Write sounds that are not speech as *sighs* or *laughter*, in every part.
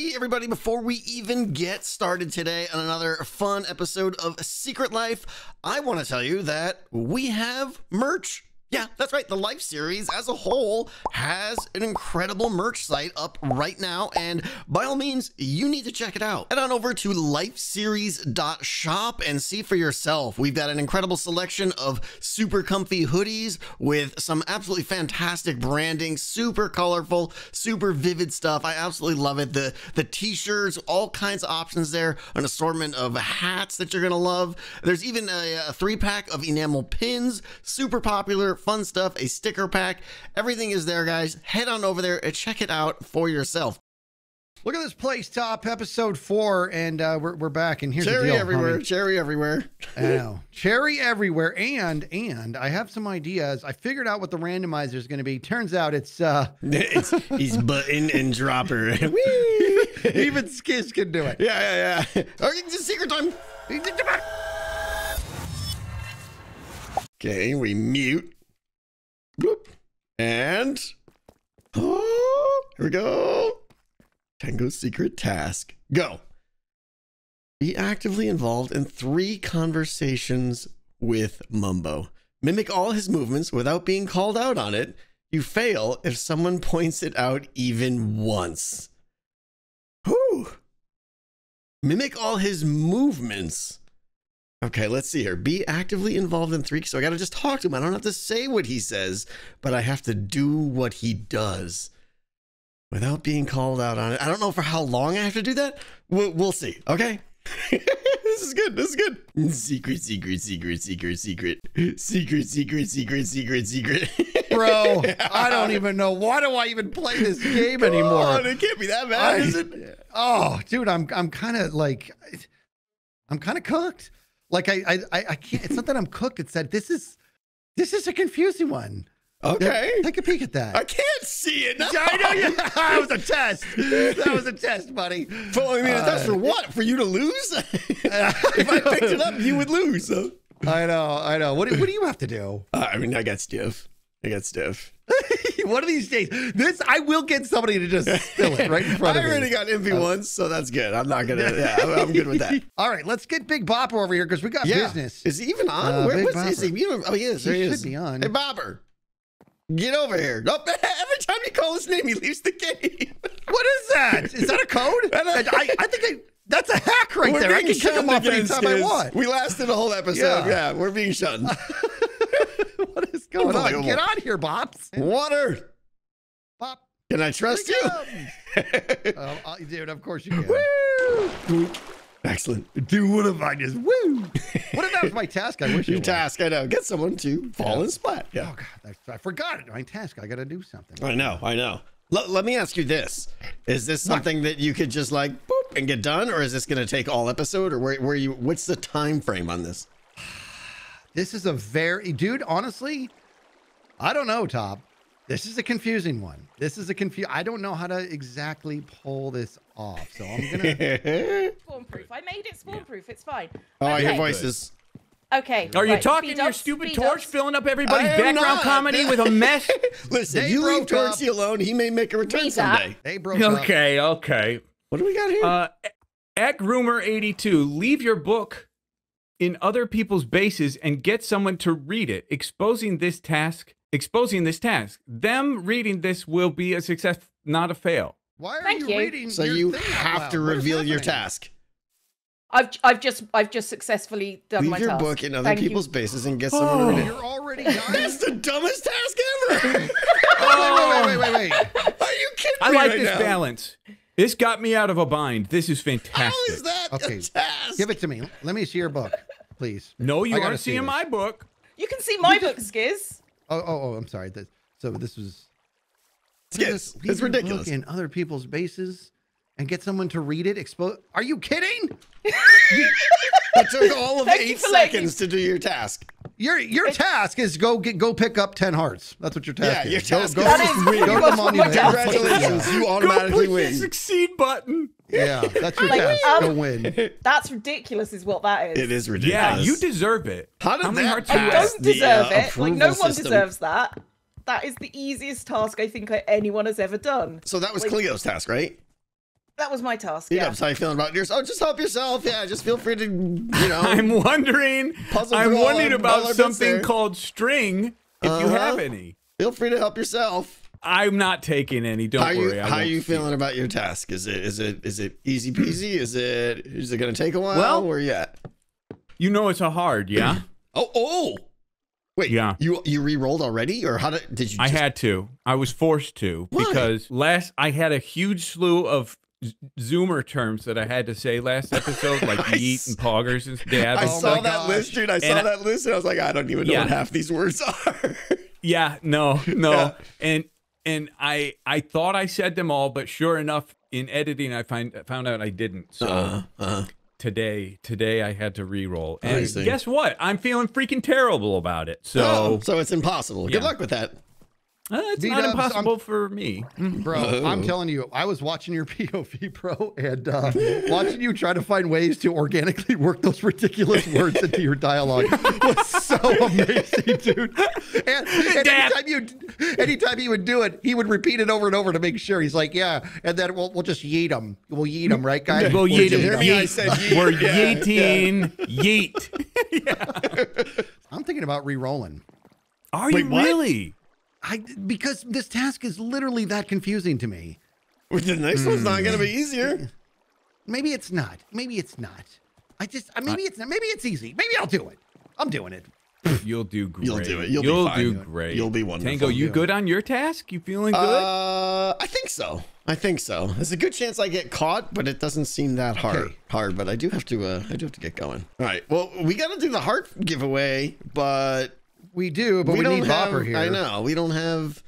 Hey, everybody, before we even get started today on another fun episode of Secret Life, I want to tell you that we have merch. Yeah, that's right. The Life series as a whole has an incredible merch site up right now, and by all means, you need to check it out. Head on over to lifeseries.shop and see for yourself. We've got an incredible selection of super comfy hoodies with some absolutely fantastic branding, super colorful, super vivid stuff. I absolutely love it. The the t-shirts, all kinds of options there, an assortment of hats that you're gonna love. There's even a, a three pack of enamel pins, super popular fun stuff, a sticker pack. Everything is there, guys. Head on over there and check it out for yourself. Look at this place, top episode four, and uh, we're, we're back. And here's cherry the deal, everywhere, homie. cherry everywhere. I know, cherry everywhere, and and I have some ideas. I figured out what the randomizer is going to be. Turns out it's uh, *laughs* it's he's button and dropper. *laughs* *laughs* even Skiz can do it. Yeah, yeah, yeah. Okay, it's a secret time. Okay, we mute. And oh, *gasps* here we go. Tango's secret task. Go. Be actively involved in three conversations with Mumbo. Mimic all his movements without being called out on it. You fail if someone *laughs* points it out even once. Whew. Mimic all his movements. Okay, let's see here. Be actively involved in three. So I got to just talk to him. I don't have to say what he says, but I have to do what he does without being called out on it. I don't know for how long I have to do that. We'll, we'll see. Okay. *laughs* this is good. This is good. Secret, secret, secret, secret, secret, secret, secret, secret, secret, secret. *laughs* Bro, I don't even know. Why do I even play this game anymore? On, it can't be that bad, I- is it? Oh, dude, I'm I'm kind of like, I'm kind of cooked. Like I, I I I can't. It's not that I'm cooked. It's that this is this is a confusing one. Okay. Take a peek at that. I can't see it. *laughs* I know you. *laughs* that was a test. That was a test, buddy. Well, I mean, that's for what? For you to lose? *laughs* if I picked it up, you would lose. So. I know, I know. What do, what do you have to do? Uh, I mean, I got stiff. I got stiff. *laughs* One of these days, this I will get somebody to just spill it right in front of me. I already got envy once, so that's good. I'm not gonna. Yeah, I'm, I'm good with that. *laughs* All right, let's get Big Bopper over here because we got Yeah. business. Is he even on? Uh, Where Big is he? Know, oh, he is. He he should is. be on. Hey, Bopper, get over here. Oh, *laughs* every time you call his name, he leaves the game. What is that? Is that a code? I I, think I, that's a hack right We're there. I can kick him off anytime I want. We lasted a whole episode. Yeah. Yeah, we're being shunned. *laughs* what is going on? Get on here, Bops. Water. Bop. Can I trust you? *laughs* Oh, uh, dude, of course you can. Woo! Excellent. Do what if I just woo? What if that was my task? I wish Your task, I know. Get someone to fall and splat. Yeah. Oh God, I, I forgot it. My task. I got to do something. I know, I know. Let, let me ask you this: Is this something that you could just like boop and get done, or is this going to take all episode, or where, where you? What's the time frame on this? This is a very, dude. Honestly, I don't know, Top. This is a confusing one. This is a confu. I don't know how to exactly pull this off. So I'm gonna. *laughs* oh, spawn proof. I made it spawn proof. It's fine. I hear Okay. voices. Okay. Are you talking speed your ups, stupid torch, ups. filling up everybody's background not. comedy with a mess? *laughs* Listen, They you leave broke up. Torchy alone. He may make a return Read that. someday. They broke up. okay, okay. What do we got here? Uh, at Rumor 82, leave your book in other people's bases and get someone to read it, exposing this task. Exposing this task. Them reading this will be a success, not a fail. Why are Thank you, you. reading? so your you thing out have loud? to reveal your task. I've I've just I've just successfully done Leave my your task. book in other Thank you. people's bases and get someone to read it. You're already done. *laughs* That's the dumbest task ever. *laughs* wait, wait, wait, wait, wait. Oh. Are you kidding I me like right this now? balance. This got me out of a bind. This is fantastic. How is that Okay, a task? Give it to me. Let me see your book, please. No, I you gotta aren't see seeing this. my book. You can see my book, Skiz. Oh, oh, oh. I'm sorry. This, so this was. Yes, Leave it's your book ridiculous. In other people's bases, and get someone to read it. Expose. Are you kidding? *laughs* It took all of Thank eight seconds to do your task. Your your task is go get go pick up ten hearts. That's what your task Yeah, is. your Go- task go, is That just is win. go to the That's what my monument. task and- Congratulations, you Go automatically push the win. succeed button. Yeah, that's your Like, task. um, go win. *laughs* That's ridiculous, is what that is. It is ridiculous. Yeah, you deserve it. How did many that hearts I you pass? don't the, deserve uh, it. Like no one system. deserves that. That is the easiest task I think anyone has ever done. So that was Like- Cleo's task, right? that was my task. Yeah. Yeah. How you feeling about yourself? Oh, just help yourself. Yeah. Just feel free to, you *laughs* know. I'm wondering. Puzzle I'm wondering about something called string. If you Uh-huh. have any, feel free to help yourself. I'm not taking any. Don't how worry. you how won't you feeling about your task? Is it is it is it easy peasy? Is it is it gonna take a while? Well- where you at? You know it's a hard, yeah. *clears throat* Oh oh, wait. Yeah. You you re-rolled already, or how did did you? I had to. I was forced to Why? because last I had a huge slew of Zoomer terms that I had to say last *laughs* episode, like yeet and poggers and dab. I and Oh saw that gosh. list, dude. I saw I- that list, and I was like, I don't even know Yeah. what half these words are. Yeah, no, *laughs* no. Yeah. And and I I thought I said them all, but sure enough, in editing, I find found out I didn't. So Uh, uh, today today I had to re-roll. And guess what? I'm feeling freaking terrible about it. So oh, so it's impossible. Good luck with that. Uh, it's B-dubs, not I'm- impossible for me. Bro, I'm Oh. telling you, I was watching your *laughs* POV, bro, and uh, watching you try to find ways to organically work those ridiculous words into your dialogue *laughs* was so amazing, dude. And, and anytime you, anytime he would do it, he would repeat it over and over to make sure. He's like, "Yeah," and then we'll we'll just yeet him. We'll yeet him, right, guys? Well, We'll yeet him. hear me? I said yeet. We're Yeah, yeeting. Yeet. *laughs* I'm thinking about re-rolling. Are Wait, you what? Really? I because this task is literally that confusing to me. Well, The next one's not gonna be easier. Maybe it's not. Maybe it's not. I just uh, maybe it's not. Maybe it's easy. Maybe I'll do it. I'm doing it. *laughs* You'll do great. You'll do it. You'll be fine. do great. you'll be wonderful. Tango, you good on your task? You feeling good? Uh, I think so. I think so. There's a good chance I get caught, but it doesn't seem that hard. Okay. Hard, but I do have to. Uh, I do have to get going. All right. Well, we got to do the heart giveaway, but We do, but we, don't need have. Bopper here. I know we don't have.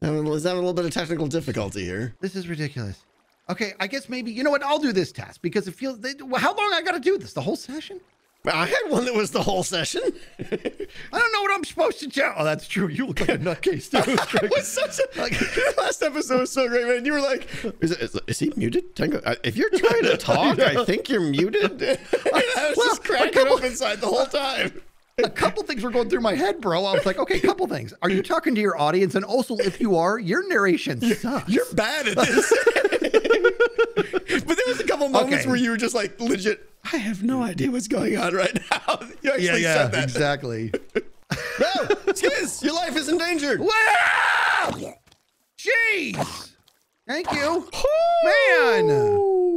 Is that a little bit of technical difficulty here? This is ridiculous. Okay, I guess maybe you know what? I'll do this task because it feels. They, how long I got to do this? The whole session? I had one that was the whole session. *laughs* I don't know what I'm supposed to do. Oh, that's true. You look like a nutcase too. *laughs* it was such a *laughs* like last episode was so great, man. You were like, "Is, it, is, is he muted?" Tango, uh, if you're trying to talk, I think you're muted. And I was Well, just cracking couple- up inside the whole time. A couple things were going through my head, bro. I was like, okay, couple things. Are you talking to your audience? And also, if you are, your narration sucks. You're bad at this. but there was a couple moments Okay. where you were just like legit. I have no idea what's going on right now. *laughs* You actually yeah, yeah, said that. exactly. *laughs* No, Skiz, your life is endangered. wow! Jeez! Thank you, man.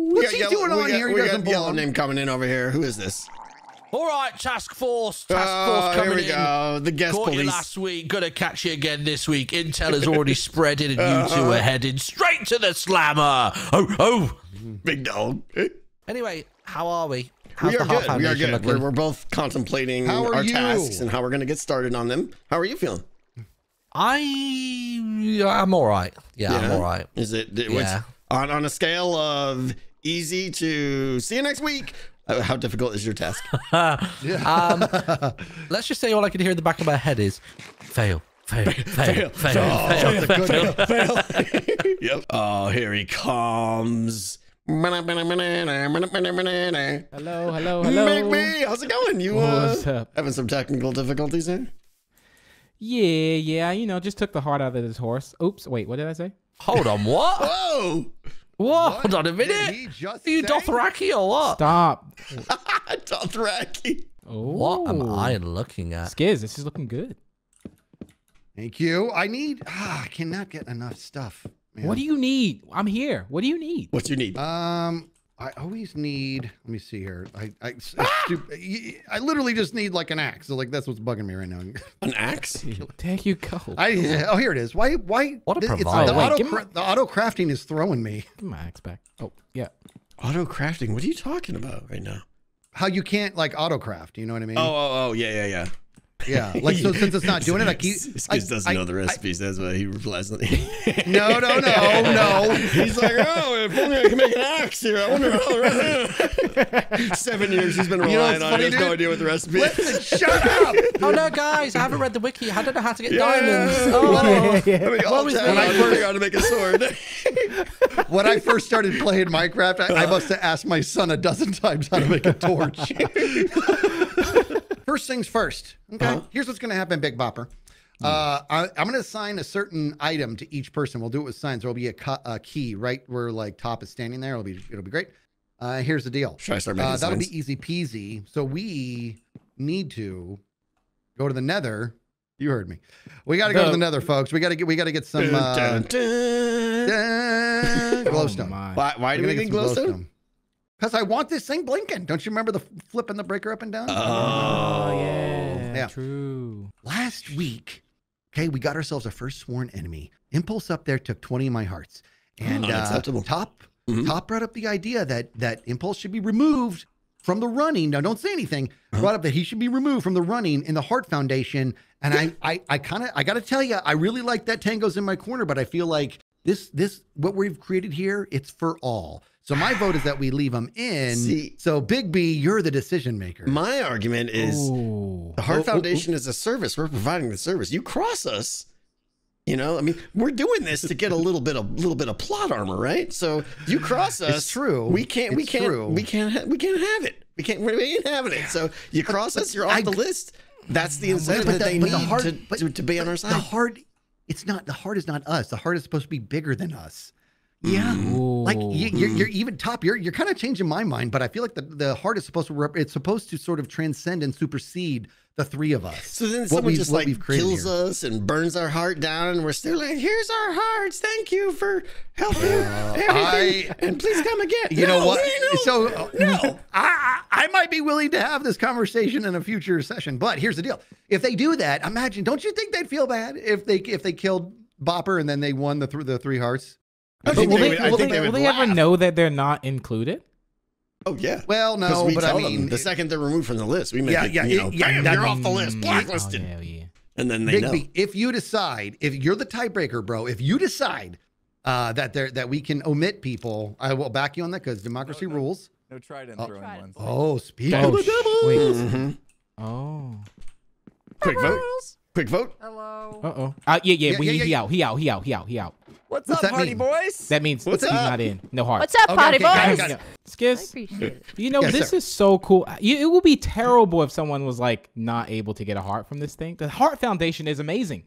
What's he doing on got- here? He We doesn't got belong. name coming in over here. Who is this? All right, task force, task Oh, force here coming we in. go. The guest Caught you last week, gonna catch you again this week. Intel has already *laughs* spreading, and you two are uh-huh. heading straight to the slammer. Oh, oh. Big dog. Anyway, how are we? How's we are good. We are good. We're, we're both contemplating How are our you? tasks and how we're going to get started on them. How are you feeling? I, I'm all right. Yeah, I'm all right. Is it it- Yeah. on on a scale of easy to see you next week? Uh, How difficult is your task? *laughs* Um, let's just say all I can hear in the back of my head is fail, fail, fail, fail, fail, fail. Fail. fail. *laughs* yep. Oh, here he comes. Hello, Hello, hello, hello. Big me. How's it going? You uh, up? having some technical difficulties here? Yeah, yeah, you know, just took the heart out of this horse. Oops, wait, what did I say? Hold on, what? Whoa! What? Hold on a Did minute. he just Are you say? Dothraki or what? Stop. *laughs* Dothraki. Oh, What am I looking at? Skiz, this is looking good. Thank you. I need. Ah, I cannot get enough stuff. man. What do you need? I'm here. What do you need? What you need? Um, I always need. Let me see here. I I, Ah! stu- I literally just need like an axe. So like that's what's bugging me right now. *laughs* An axe? *laughs* *laughs* There you go. I oh here it is. Why why? What a it's, the. Oh, wait, auto give me- the auto crafting is throwing me. Give my axe back. Oh, yeah. Auto crafting. What are you talking about right now? How you can't like auto craft? You know what I mean? Oh, oh, oh, yeah, yeah, yeah. Yeah. *laughs* Like so since it's not doing it, I keep. This I, doesn't I- know the I- recipes. That's why he replies. *laughs* no, no, no, no. He's like, oh, if only I can make an axe here. I wonder how. the recipe. Seven years he's been You know relying what's on. funny, it. He has no idea what the recipe is. Listen, shut up. *laughs* Oh no, guys! I haven't read the wiki. I don't know how to get Yeah. diamonds. Yeah, Oh. yeah. I mean, all was the the- time I When I was figure out how to make a sword. When I first started playing Minecraft, I, I must have asked my son a dozen times how to make a torch. First things first. Okay. Uh-huh. Here's what's going to happen, Big Bopper. Uh, I, I'm going to assign a certain item to each person. We'll do it with signs. There'll be a, cu- a key right where like top is standing there. It'll be it'll be great. Uh, here's the deal. Should I start making Uh, that'll signs? be easy peasy. So we need to go to the Nether. You heard me. We got to go to The- the Nether, folks. We got to get we got to get some uh, dun, dun. dun- *laughs* Oh glowstone. my. Why, why do we need glowstone? Because I want this thing blinking. Don't you remember the flipping the breaker up and down? Oh yeah. Yeah. True. Last week, okay, we got ourselves a first sworn enemy. Impulse up there took 20 of my hearts. And uh, Unacceptable. Top Mhm. Top brought up the idea that that Impulse should be removed from the running. Now, don't say anything. Uh-huh. Brought up that he should be removed from the running in the Heart Foundation. And I, I, I kind of, I got to tell you, I really like that Tango's in my corner, but I feel like this, this, what we've created here, it's for all. So my vote is that we leave them in. See- so Big B, you're the decision maker. My argument is Ooh. the Heart Oh, oh, oh. Foundation is a service. We're providing the service. You cross us. You know, I mean, we're doing this to get a little bit of little bit of plot armor, right? So you cross us. true. We can't. we can't. true. We can't. Ha- we can't have it. We can't. We ain't having it. So you cross us. You're off I- the list. That's the incentive but that they but need the heart- to, but- to, to be on our side. The heart, it's not the heart is not us. The heart is supposed to be bigger than us. Yeah. Ooh. Like you, you're, you're even top. You're you're kind of changing my mind, but I feel like the, the heart is supposed to rep, it's supposed to sort of transcend and supersede the three of us. So then What someone we've- just like kills here. us and burns our heart down, and we're still like, "Here's our hearts. Thank you for helping everything, Uh, I- and please come again." You know what? no, so uh, no. I, I I might be willing to have this conversation in a future session, but here's the deal: if they do that, imagine. Don't you think they'd feel bad if they if they killed Bopper and then they won the th- the three hearts? I think will they they, would- I think they, they will they ever know that they're not included? Oh yeah. Well, no, we but tell I mean, them the second they're removed from the list, we make Yeah, it, yeah, you know, yeah, bam, that- you're off the list, blacklisted, Oh, yeah, yeah. and then they Big know. If you decide, if you're the tiebreaker, bro, if you decide uh, that there that we can omit people, I will back you on that because democracy rules. No trident Oh. throwing Trident. ones. Oh, speak Oh, of the devil. wait. Oh. Quick vote. Quick vote. Hello. Uh oh. Uh, yeah, yeah. Yeah, we, yeah, he, yeah, he out. He out. He out. He out. He out. What's, What's up, that party mean? boys? That means What's he's up? not in. No heart. What's up, Okay, party okay, got it, boys? got it. I Skizz. appreciate it. You know, Yes, this sir. is so cool. You, it would be terrible if someone was like not able to get a heart from this thing. The Heart Foundation is amazing.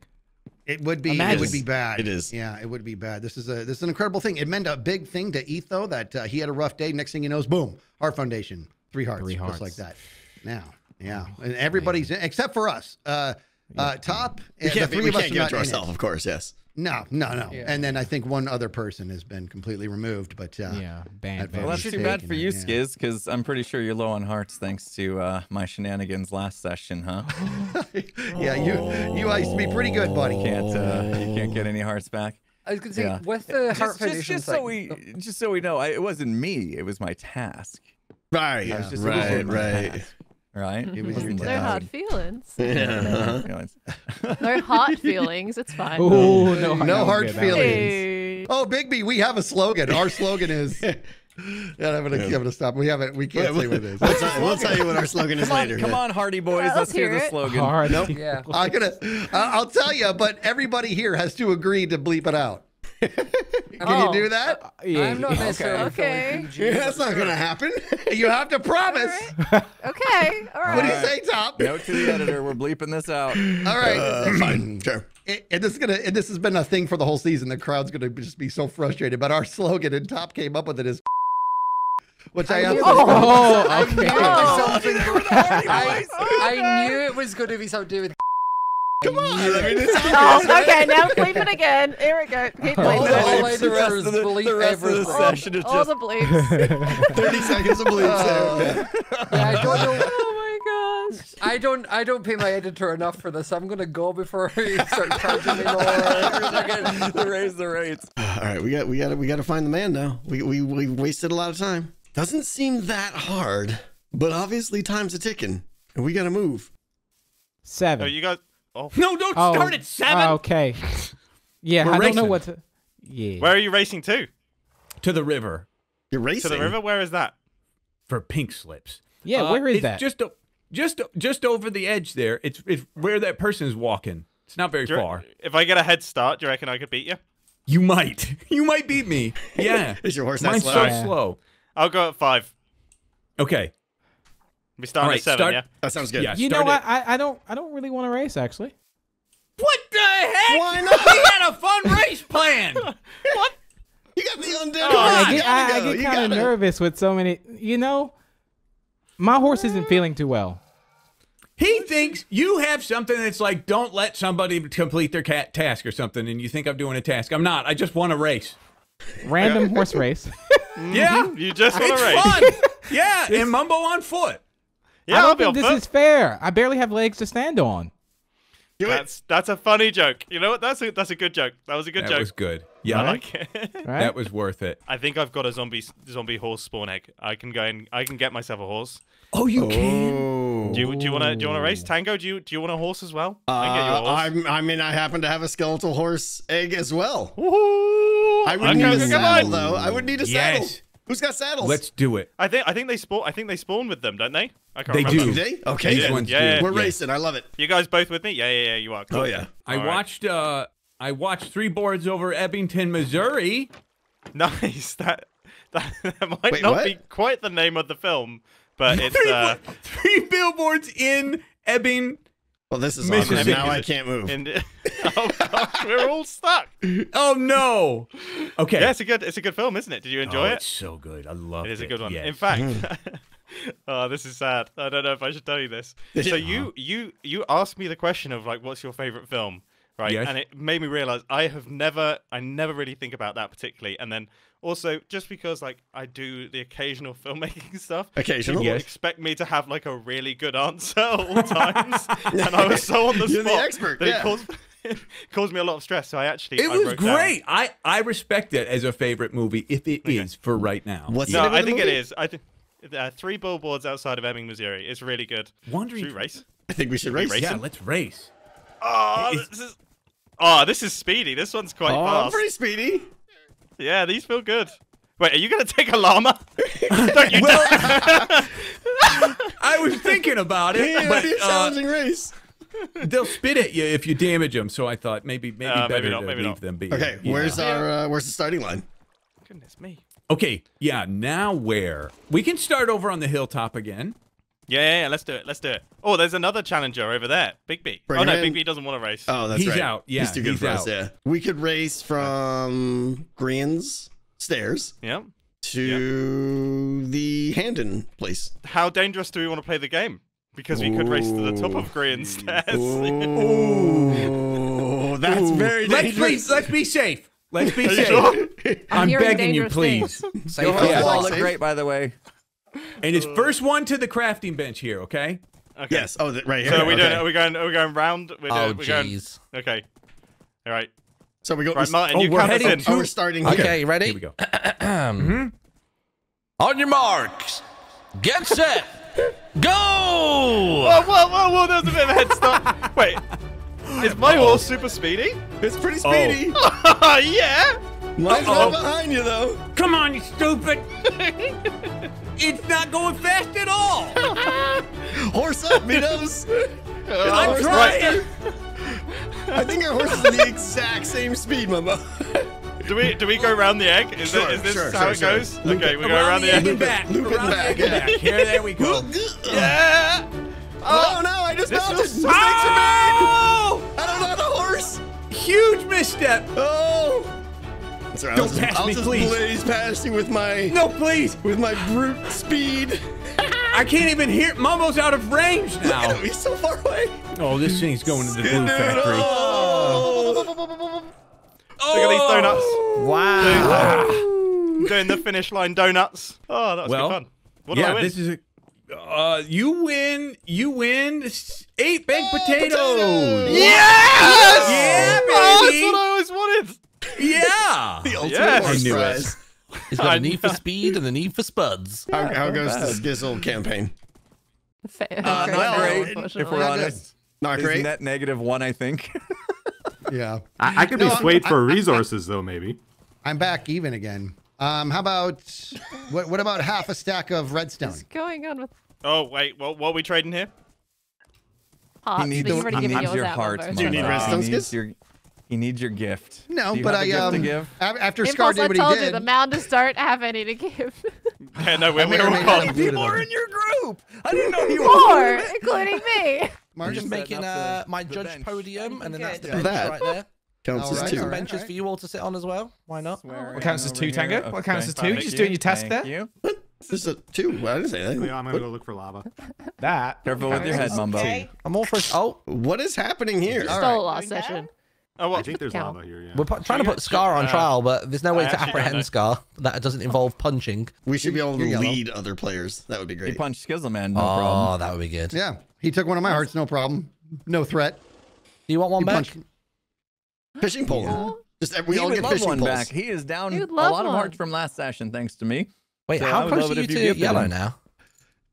It would be. It Imagine. would be bad. It is. Yeah, it would be bad. This is a this is an incredible thing. It meant a big thing to Etho that uh, he had a rough day. Next thing he knows, boom, Heart Foundation, three hearts, Three just like that. Now, yeah, and everybody's in, except for us. Uh, uh, top. We can't, the be, three we of us can't are give it not to in ourselves, of course. Yes. No, no, no. And then I think one other person has been completely removed. But uh, Yeah, band. that. Well, that's Should too bad for you, yeah. Skiz, because I'm pretty sure you're low on hearts thanks to uh, my shenanigans last session, huh? *laughs* yeah, you you used to be pretty good, buddy. Can't uh, you can't get any hearts back. I was gonna say Yeah. with the Heart Just, just, Foundation just so we just so we know, I, it wasn't me. It was my task. Right. I was just right. it was my Right. task, right? It was your Wasn't no loud. hard feelings. *laughs* Yeah. *laughs* Feelings. No hard feelings. It's fine. Oh no! No that hard good, that was feelings. Hey. Oh, Big B, we have a slogan. Our slogan is. *laughs* Yeah, I'm gonna, I'm gonna stop. We haven't. We can't say what it is. We'll tell, we'll tell you what our slogan is Come on, later. come on, Hardy boys. Yeah, let's let's hear hear the it. slogan. Hard. Yeah. I'm gonna. I- I'll tell you, but everybody here has to agree to bleep it out. *laughs* Can Oh. you do that? Yeah, I'm not necessarily Okay. feeling PG. Yeah, that's not gonna happen. *laughs* *laughs* You have to promise. Okay. All right. What do you say, Top? Note to the editor: We're bleeping this out. All right. Uh, fine. Sure. And and this is gonna. And this has been a thing for the whole season. The crowd's gonna just be so frustrated. But our slogan and Top came up with it is, which I, I knew to. it was gonna- Oh, I knew Oh. I, I knew it was going to be something to do with. Come on. I mean, it's *laughs* Oh, okay, now bleep it again. Here we go. Keep All, bleeping all it. I The did rest of the- the believe rest of the everything. session is All just the bleeps. 30 seconds of bleeps there. Yeah, I don't know. Oh my gosh. I don't. I don't pay my editor enough for this. I'm gonna go before he *laughs* starts charging me more. *laughs* the raise the rates. *sighs* All right, we got we got to we got to find the man now. We we we wasted a lot of time. Doesn't seem that hard, but obviously time's a ticking, and we got to move. Seven. Oh, you got. Oh, No, don't Oh, start at seven. Okay. Yeah, We're I don't know what to. Yeah. where are you racing to? to the river You're racing To the river? Where is that? for pink slips. Yeah, Uh, where is it's that? Just just just over the edge there. It's it's where that person is walking. It's not very Do you- far. If I get a head start, do you reckon I could beat you? You might. *laughs* You might beat me. *laughs* Yeah. Is your horse that Mine's slow? so Yeah. slow. I'll go at five. Okay. We start All right, at seven, start- yeah? That sounds good. Yeah. you know what? I, I don't I don't really want to race actually. What? The heck? Why *laughs* not? We had a fun race plan. *laughs* You got the undead. Come horse. I You get, gotta I, I get kind of nervous with so many. You know, my horse isn't feeling too well. He thinks you have something that's like, don't let somebody complete their cat task or something, and you think I'm doing a task. I'm not. I just want to race. Random horse race. Yeah, *laughs* You just want to race. fun. Yeah, and Mumbo on foot. Yeah, I don't be on think this foot. is fair. I barely have legs to stand on. Do it. That's that's a funny joke. You know what? That's a that's a good joke. That was a good That joke. That was good. yeah I Yeah, like it. Right? that was worth it. I think I've got a zombie zombie horse spawn egg. I can go and I can get myself a horse. Oh, you Oh. Do you do you want to do you want to race Tango? Do you do you want a horse as well? I get you Uh, horse. I'm, I mean, I happen to have a skeletal horse egg as well. Woohoo! I would Okay, need a saddle, on. though. I would need a saddle. Yes. Who's got saddles? Let's do it. I think I think they spawn. I think they spawn with them, don't they? I can't They remember. do. Do they? Okay, These ones Yeah, do. yeah, We're yeah. racing. I love it. You guys both with me? Yeah, yeah, yeah. You are. Cool. Oh, yeah. I All right. watched. uh I watched three boards over Ebbington, Missouri. Nice. *laughs* That that, that might Wait, not what? be quite the name of the film, but *laughs* it's three, uh, three billboards in Ebbing. Well, this is awesome. Mississippi. Now I can't move. in *laughs* oh gosh, we're all stuck. Oh no. Okay. Yeah, it's a good it's a good film, isn't it? Did you enjoy oh, it? It's so good. I love it. It is a good one. In fact, mm. *laughs* oh, this is sad. I don't know if I should tell you this. *laughs* So you you you asked me the question of like, what's your favorite film, right? Yes. And it made me realize I have never, I never really think about that particularly. And then also just because like I do the occasional *laughs* filmmaking stuff, Occasional? people Yes. expect me to have like a really good answer all times, *laughs* and I was so on the You're the spot expert, that yeah. it caused. *laughs* it caused me a lot of stress, so I actually It I was wrote down- great. I I respect it as a favorite movie if it is for right now. What's No, the name of I the think it movie? is. I think uh, three billboards outside of Ebbing, Missouri. It's really good. Wondering. Should we race? I think we should race. race? Yeah, let's race. Oh, this is. Oh, this is speedy. This one's quite fast. Oh, fast. pretty speedy. Yeah, these feel good. Wait, are you gonna take a llama? *laughs* Don't you Well, dare. *laughs* *laughs* I was thinking about it, Yeah, but it'd uh, race. they'll spit at you if you damage them. So I thought maybe maybe Uh, maybe better not, to maybe leave not. them be. Okay, Yeah. where's our uh, where's the starting line? Goodness me. Okay, yeah. Now where we can start over on the hilltop again. Yeah, yeah, yeah, let's do it. Let's do it. Oh, there's another challenger over there. Big B. Bring oh him no, in. Big B doesn't want to race. Oh, that's He's right. out. Yeah, he's too good he's for us. Yeah, we could race from Green's stairs Yeah. to the Handon place. How dangerous do we want to play the game? Because we could race to the top of Green Stairs. Oh, that's very Let's be dangerous. let's be safe. Let's be Are you safe. sure? *laughs* I'm hearing begging you, please. things. Safe ahead. all look great, by the way. And it's first one to the crafting bench here. Okay. Okay. Yes. Oh, right here. So are we okay. doing? Are we going? Are we going round? We're Oh, doing, we're jeez. Okay. All right. So we go. Right, Martyn, Oh, you we're heading to- oh, we're starting here. Okay, ready? Here we go. *clears throat* Mm-hmm. On your marks, get set, go! Whoa, whoa, whoa, whoa! There's a bit of a head start. Wait, is my horse super speedy? It's pretty oh. speedy. Oh, *laughs* yeah. Mine's Uh-oh. not behind you though. Come on, you stupid! *laughs* it's not going fast at all. *laughs* Horse up, Minos. I'm uh, horse trying. I think our horse is the exact same speed, Mama. Do we do we go around the egg? Is, Sure, it, is this sure, how sure, it goes? Loop okay, it. we go around the egg. and back. Loop it around the back, egg and yeah. back. Here, there we go. Yeah. Oh no, I just This mounted. feels Mistakes are made. Oh! I don't know the horse. Huge misstep. Oh. That's. Don't I'll just, pass I'll me, just please. blaze past you with my No, please. with my brute speed. *laughs* I can't even hear. Momo's out of range now. He's so far away. Oh, this thing's going to the glue factory. oh. Look at these donuts. Wow. Doing the finish line donuts. Oh, that was Well, good fun. What do yeah, I win? this is a. Uh, you win. You win eight baked potatoes. potatoes! Yes! Yeah, Oh, that's what I always wanted. Yeah. The ultimate Yes. horse I knew it. prize. He's got I a need for speed and a need for spuds. How, how goes the Skizzle campaign? Fa- Uh, not fail, great, if we're honest. Not great. net negative one, I think. *laughs* Yeah. I, I could be No, swayed I- for resources though, maybe. I'm back even again. Um, how about what? What about half a stack of redstone? What's going on with Oh wait, what what are we trading here? hearts? he needs, but you've already he given needs yours your out, hearts, Do you need redstone He Skizz? your, he needs your gift. No, Do you but have a I gift to um give? after Scar Impulse, I did what told he you did. the mounders don't have any to give. *laughs* Yeah, no, we're, I may we're or all may not gone. have looted People are in your group. I didn't know you *laughs* Four, were. including me. *laughs* I'm Martyn, just making uh, the- my the judge bench. podium, and then that's the Good. bench That. right there. Counts All as right, Two all two. right. benches for you all to sit on as well. Why not? Swearing What counts as two, here. Tango? What counts as two? You're just doing your test there? you. This is a two. I didn't say Yeah. I'm gonna go look for lava. That. Careful with your head, Mumbo. Okay. I'm all for. Oh, What is happening here? All Stole right. last session. Down? Oh, I think there's Count. lava here. Yeah. we're pu- trying to put Scar on uh, trial, but there's no way I to actually don't know. apprehend Scar that doesn't involve punching. We should be able to lead other players. That would be great. He great. punched Skizzleman, no oh, problem. that would be good. Yeah, he took one of my hearts, no problem. No threat. Do you want one He back? punched- Fishing pole. Just we He all would get love fishing one poles. back. He is down He a would love lot of hearts from last session, thanks to me. Wait, So how close are you if to gifted yellow now?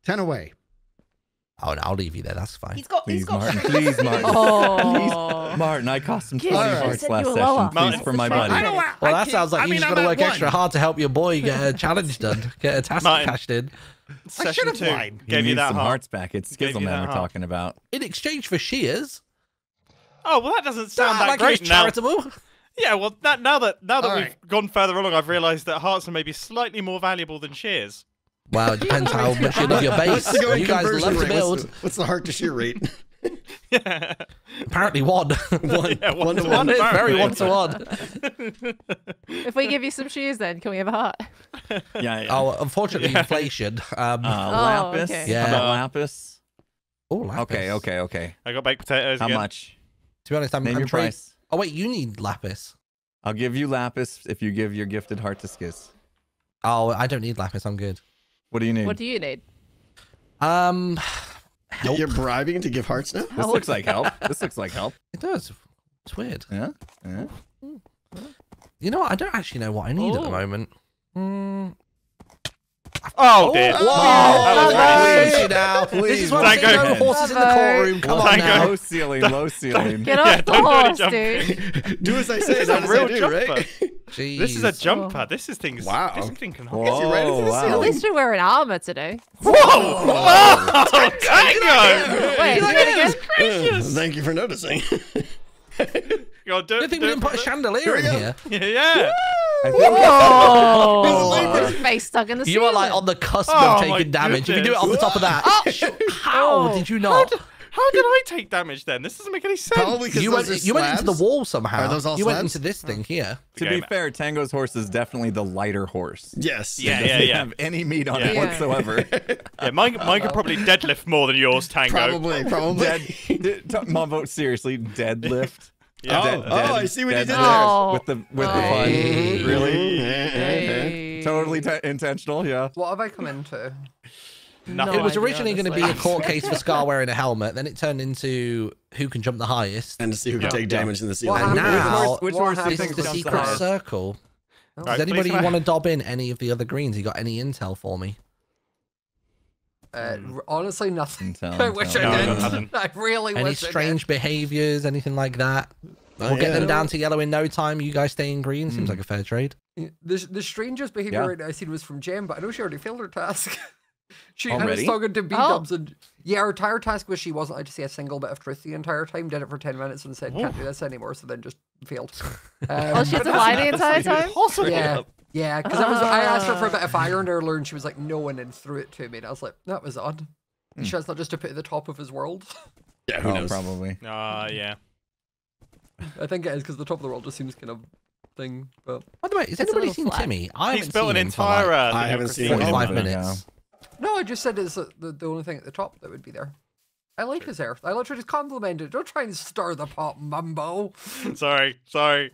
Ten away. Oh, no, I'll leave you there. That's fine. He's got. he's Please, got. Martyn. Please, Martyn. Oh. Martyn, I cost him 20 should hearts last session. lower. Please, Martyn, for my I buddy. know what- Well, that sounds like you just got to work extra hard to help your boy get a *laughs* challenge done, get a task Martin. cashed in. Session should've two lied. Gave you needs that some heart. hearts back. It's Gave you Skizzleman that we're heart. talking about. In exchange for shears. Oh well, that doesn't sound Ah, that like great he's now. charitable. *laughs* Yeah, well, that, now that now that All we've right. gone further along, I've realised that hearts are maybe slightly more valuable than shears. Well, it depends how much you love your base. What's the You guys conversion love to rate? What's build. the, what's the heart to shear rate? *laughs* yeah. Apparently one. *laughs* one, Yeah, one to one one. It's very one to one. *laughs* If we give you some shoes, then can we have a heart? Yeah, yeah. Oh, unfortunately, inflation. Um, Uh, Oh, lapis. okay. Yeah. How about lapis? oh, lapis. Okay, okay, okay. I got baked potatoes How again. much? To be honest, I'm, Name I'm your trade- price. Oh wait, you need lapis. I'll give you lapis if you give your gifted heart to Skizz. Oh, I don't need lapis. I'm good. What do you need? What do you need? Um, help. You're bribing to give hearts now? This looks like help. This looks like help. It does. It's weird. Yeah. Yeah. You know what? I don't actually know what I need at the moment. Hmm. Oh dear. Whoa! That was Please, really you now. This is what I'm Tango. saying. No horses in the courtroom. Come on now. Low ceiling, low ceiling. Get Yeah, off the don't horse, dude. *laughs* do as I say, This is a real do, jumper. right? This is a Jeez. jumper. This is things. Wow. This thing can hold. you right into the wow. At least you're wearing armor today. Whoa! Whoa! Tango! Wait, do it again. Uh, Thank you for noticing. *laughs* Go, do, Good thing we didn't put a chandelier in here. the- *laughs* Yeah. I think Oh, *laughs* his face stuck in the You ceiling. are like on the cusp Oh, of taking damage. If you do it on the top of that, oh, *laughs* sh- how Oh. did you not? How did I take damage then? This doesn't make any sense. Probably because You those went, are you went into the wall somehow. Are those all you went into this thing here. to be fair, Tango's horse is definitely the lighter horse. Yes. Yeah, Doesn't yeah, yeah. have any meat on it Yeah. whatsoever. *laughs* Yeah, mine, mine could probably deadlift more than yours, Tango. Probably, probably. Dead. d- t- Mumbo, seriously, deadlift. Yeah. Oh, Dead- oh, I see what he did lift there. With the with the Oh. fun. Mhm. Really? Hey. Totally t- intentional. Yeah. What have I come into? *laughs* Nothing. It was originally going to be a court case for *laughs* Scar wearing a helmet. Then it turned into who can jump the highest. And to see who can Yeah. take damage in the What ceiling. And now Which What horse do you this is the secret highest? circle. Right, Does please anybody want to dob in any of the other greens? You got any intel for me? Uh, r- honestly, nothing. Intel, *laughs* I wish intel. No, I I did. nothing. *laughs* I really Any wish I strange behaviors, anything like that? Oh, We'll get yeah. them down to yellow in no time. You guys stay in green. Seems like a fair trade. The, the strangest behavior Yeah. I seen was from Gem, but I know she already failed her task. *laughs* she kind of Already? talking to B Oh. dubs and yeah, her entire task was she wasn't allowed to say a single bit of truth the entire time. Did it for ten minutes and said can't do this anymore, so then just failed. Oh, Um, she had to lie the entire time? yeah, yeah. Because I was I asked her for a bit of iron earlier, and she was like, "No one," and threw it to me, and I was like, "That was odd." And She has not just to put at the top of his world. *laughs* Yeah, who Oh, knows? probably. Ah, yeah. I think it is because the top of the world just seems kind of thing. But By the way, has It's anybody seen flat. Jimmy? I He's haven't built seen an him for, like, entire. uh, I haven't seen Christmas. him. 45 Yeah. minutes. no, I just said it's the, the, the only thing at the top that would be there. I like his hair. I literally just complimented. Don't try and stir the pot, Mumbo. *laughs* Sorry, sorry.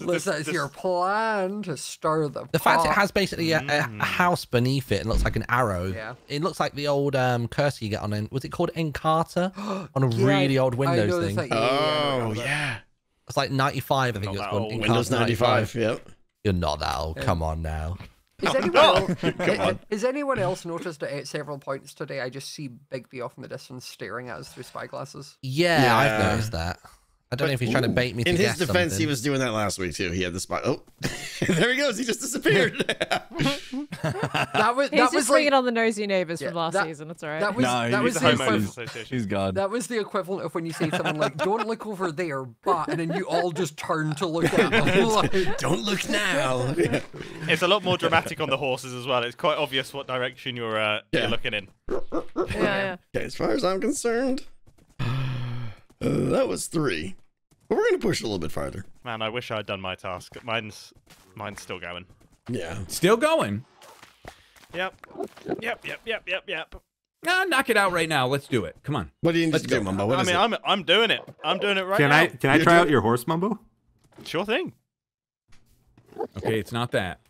Unless This- that's this- your plan to stir the The fact it has basically a, a, a house beneath it and looks like an arrow. Yeah. It looks like the old um, cursor you get on an was it called Encarta *gasps* on a Yeah, really old Windows know thing. thing. Yeah, yeah, yeah, I Oh, yeah. It's like 95, I think Not it was called. Windows 95. Yep. You're not that old. Come on now. Oh, *laughs* is anyone, else, has, has anyone else noticed that at several points today I just see Bigby off in the distance staring at us through spyglasses? Yeah, I've noticed that. I don't know if he's trying to bait me to In his guess defense, he was doing that last week too. He had the spot. Oh, *laughs* there he goes. He just disappeared. *laughs* That was He's that just was bringing like on the nosy neighbors Yeah, from last that- season. It's all right. that was No, that was He's the a He's homeowners equivalent. association. He's God. That was the equivalent of when you say something like "Don't look over there," but and then you all just turn to look at him. *laughs* Like, Don't look now. Yeah. It's a lot more dramatic on the horses as well. It's quite obvious what direction you're uh, Yeah. you're looking in. yeah, yeah. Okay, as far as I'm concerned, Uh, that was three. But we're gonna push a little bit farther. Man, I wish I'd done my task. Mine's mine's still going. Yeah. Still going. Yep. Yep, yep, yep, yep, yep. Nah, knock it out right now. Let's do it. Come on. What do you need Let's to do. Mumbo? What I is mean, it? I'm I'm doing it. I'm doing it right Can now. I can I You're try out your horse, Mumbo? Sure thing. Okay, it's not that.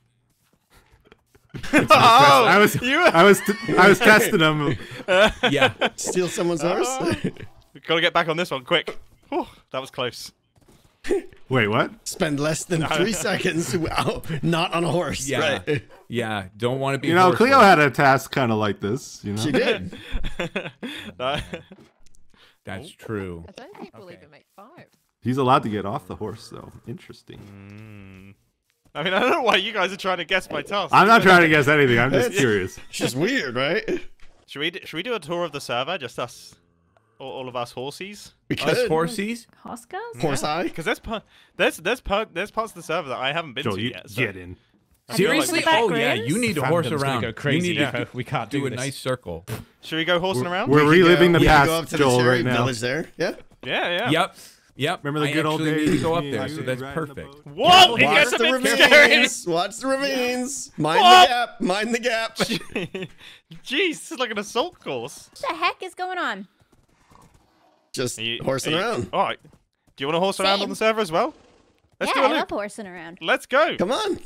*laughs* oh, I was you I was I was *laughs* testing him. *laughs* Yeah. Steal someone's horse? Gotta get back on this one quick. Whew, that was close. *laughs* Wait, what? Spend less than *laughs* three seconds wow, not on a horse. Yeah. Right. Yeah. Don't want to be. You know, horseless. Cleo had a task kind of like this. You know, She did. *laughs* That's true. I don't think we'll even make five. he's allowed to get off the horse, though. Interesting. Mm. I mean, I don't know why you guys are trying to guess my task. I'm not trying to guess anything. I'm just curious. It's just weird, right? Should we d- should we do a tour of the server? Just us, all, all of us horsies. We Us could. horsies. Oscars? Horse eye? Because there's part there's there's part there's parts of the server that I haven't been Joel, to you yet. So. get in. Seriously? the Oh yeah. You need to horse around. go crazy. You need Yeah. to *laughs* We can't do do a this. nice circle. Should we go horsing around? We're We reliving go- the past, go up to Joel, the right now. village there. Yeah. Yeah, yeah. Yep. Yep. Remember the I good old days? need to go up there, so that's riding the perfect. Whoa! It Watch the bit scary. ravines. *laughs* Watch the ravines. Mind Whoa. the gap. Mind the gap. *laughs* Jeez, this is like an assault course. What the heck is going on? Just you- horsing you- around. All right. Do you want to horse around on the server as well? Let's yeah, do a I loop. love horsing around. Let's go. Come on.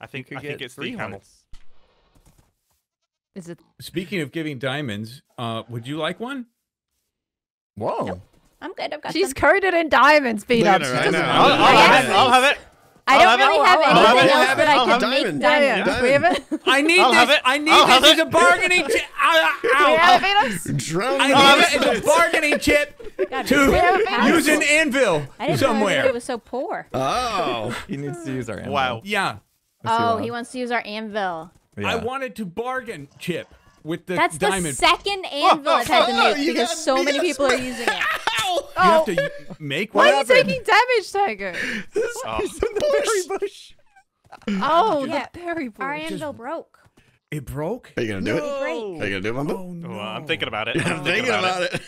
I think I think it's three the camel. Is it? Speaking of giving diamonds, uh, would you like one? Whoa. I'm good. I've got She's some. coated in diamonds, beat up. at her right. I'll, I'll have it. I'll have it. I don't have it. really have I'll have anything it. else that I'll I have can make diamond. Yeah, diamonds. yeah. We have it. *laughs* I need I'll this. have it. I need I'll have *laughs* this as it. a bargaining chip. Ow, We ow, have ow. it, beat up. Drown I the need it horses. as a bargaining chip God, to use an powerful. anvil I didn't know somewhere. everybody was so poor. Oh. *laughs* He needs to use our ammo. Wow. Yeah, Oh, he wants to use our anvil. Yeah. I wanted to bargain chip with the That's the second anvil I've had to oh, make *laughs* you because so many us people are using it. *laughs* Ow. you have to oh. y- make Why one. are you taking damage, Tiger? This Oh. Bush. Oh, Yeah. the berry bush. Our anvil broke. It broke. Are you gonna do it? Break. Are you gonna do it, Mumbo? Oh, oh, no. Oh, I'm thinking about it. I'm thinking about it.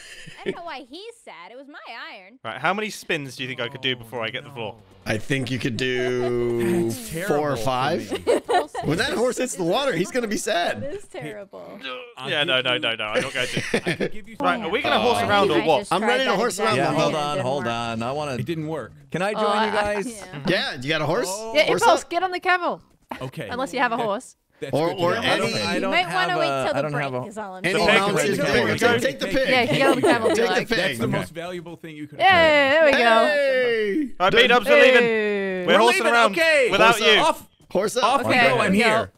I don't know why he's sad. It was my iron. Right, how many spins do you think I could do before I get the floor? I think you could do four or five. me. *laughs* When that horse hits the water, he's gonna be sad. It's terrible. Yeah, no, no, no, no. I'm not going *laughs* to. I could give you Right, are we gonna horse Oh. around or I what? I'm ready to horse around Yeah, hold way and it on, hold on. I want to. It didn't work. Can I join Oh, you guys? Yeah. Yeah, you got a horse? Oh. Yeah, horse Impulse, up? get on the camel. Okay. Unless you have a horse. That's Or- good or know. I don't, I You don't might have want to wait a- till the don't break. have a. Is all I'm Any The saying. mountain is is the Take, take the Take pig. Yeah, get on the camel. Take the like, pig. That's the Okay. most valuable thing you could. Have Yeah, there we go. Hey! All right, beat ups are leaving. We're, We're horsing leaving, around okay. without Horse you. Off, Horse up. off Okay, we go. I'm here.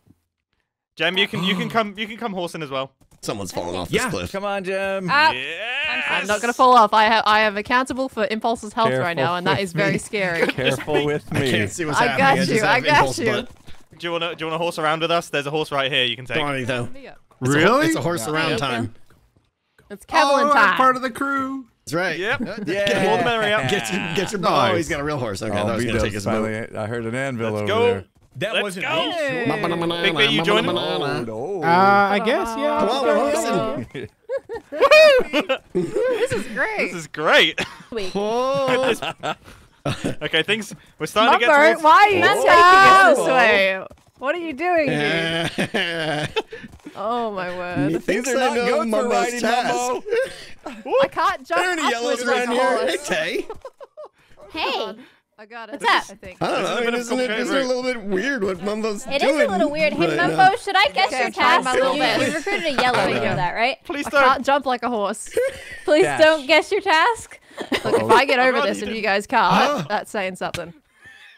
Gem, you can you can come you can come horsing as well. Someone's falling off this Yeah. cliff. Come on, Gem. Ah, Yes. I'm not gonna fall off. I have I am accountable for Impulse's health right now, and that is very me. scary. Careful with me. *laughs* I me. can't see what's I happening. got just you, I got you. butt. Do you wanna do you wanna horse around with us? There's a horse right here you can take. Don't though. Yeah. It's a ho- Really? It's a horse around time. It's Kevlin oh, I'm time. part of the crew. That's right. Yep. *laughs* Yeah. More the merrier. Get your get your Nice. Oh, he's got a real horse. Okay, Oh, that was gonna take his boat. finally- I heard an anvil Let's over go. there. That Let's wasn't go. me. Hey. Big Bit, you joining? Oh, no. Uh, I guess, yeah. Come on, we're horsing. *laughs* This is great. This is great. Week. Oh, *laughs* *laughs* okay, things we're starting to get Mumbo, towards. why are you That's taking right. it this oh. way? What are you doing here? *laughs* Oh my word. Methinks are I not know goats we're Mumbo's task. I can't jump There are any yellows upwards like around here. Hey. Tay. *laughs* Hey, I got it. What's that? I think. I don't know. a I bit mean, of isn't it, complicated isn't it a little bit weird what Mumbo's it doing? It is a little weird. Hey, right Mumbo, now? should I guess Okay, your task? my little You, best. you recruited a yellow. You know that, right? Please don't. can't jump like a horse. Please Dash. don't guess your task. *laughs* Look, if I get oh, over this and you guys can't, ah. that's saying something.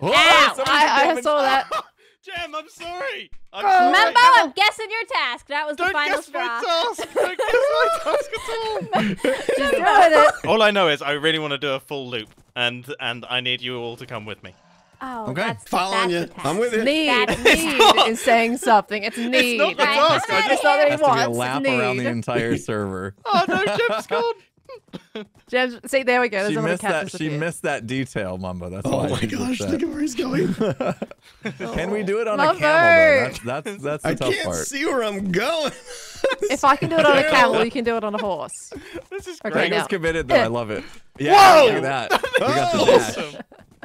Oh, Ow! I, I saw that. *laughs* Gem, I'm sorry. I'm Oh, sorry. Mumbo, I'm guessing your task. That was the Don't final guess my straw. task. Don't guess my *laughs* task at all. She's doing it. All I know is I really want to do a full loop, and and I need you all to come with me. Oh, Okay. that's Following that's you. the task. I'm with you. Need, That's need not- is saying something. It's need. not the Right, task. I'm I outta just not that here. he Has to be a wants, lap it's around the need. entire server. Oh no, Gem's gone. Gems, see, there we go. There's She missed that. She disappeared. missed that detail, Mumbo. That's Oh why my she's gosh, upset. look at where he's going. *laughs* Can we do it on a camel though? That's that's that's the I tough can't part. see where I'm going. *laughs* If I can do it on a *laughs* camel, you can do it on a horse. This is Okay, great. now. Tango's committed though. I love it. Yeah, Whoa! look at that. We got the Oh! dash.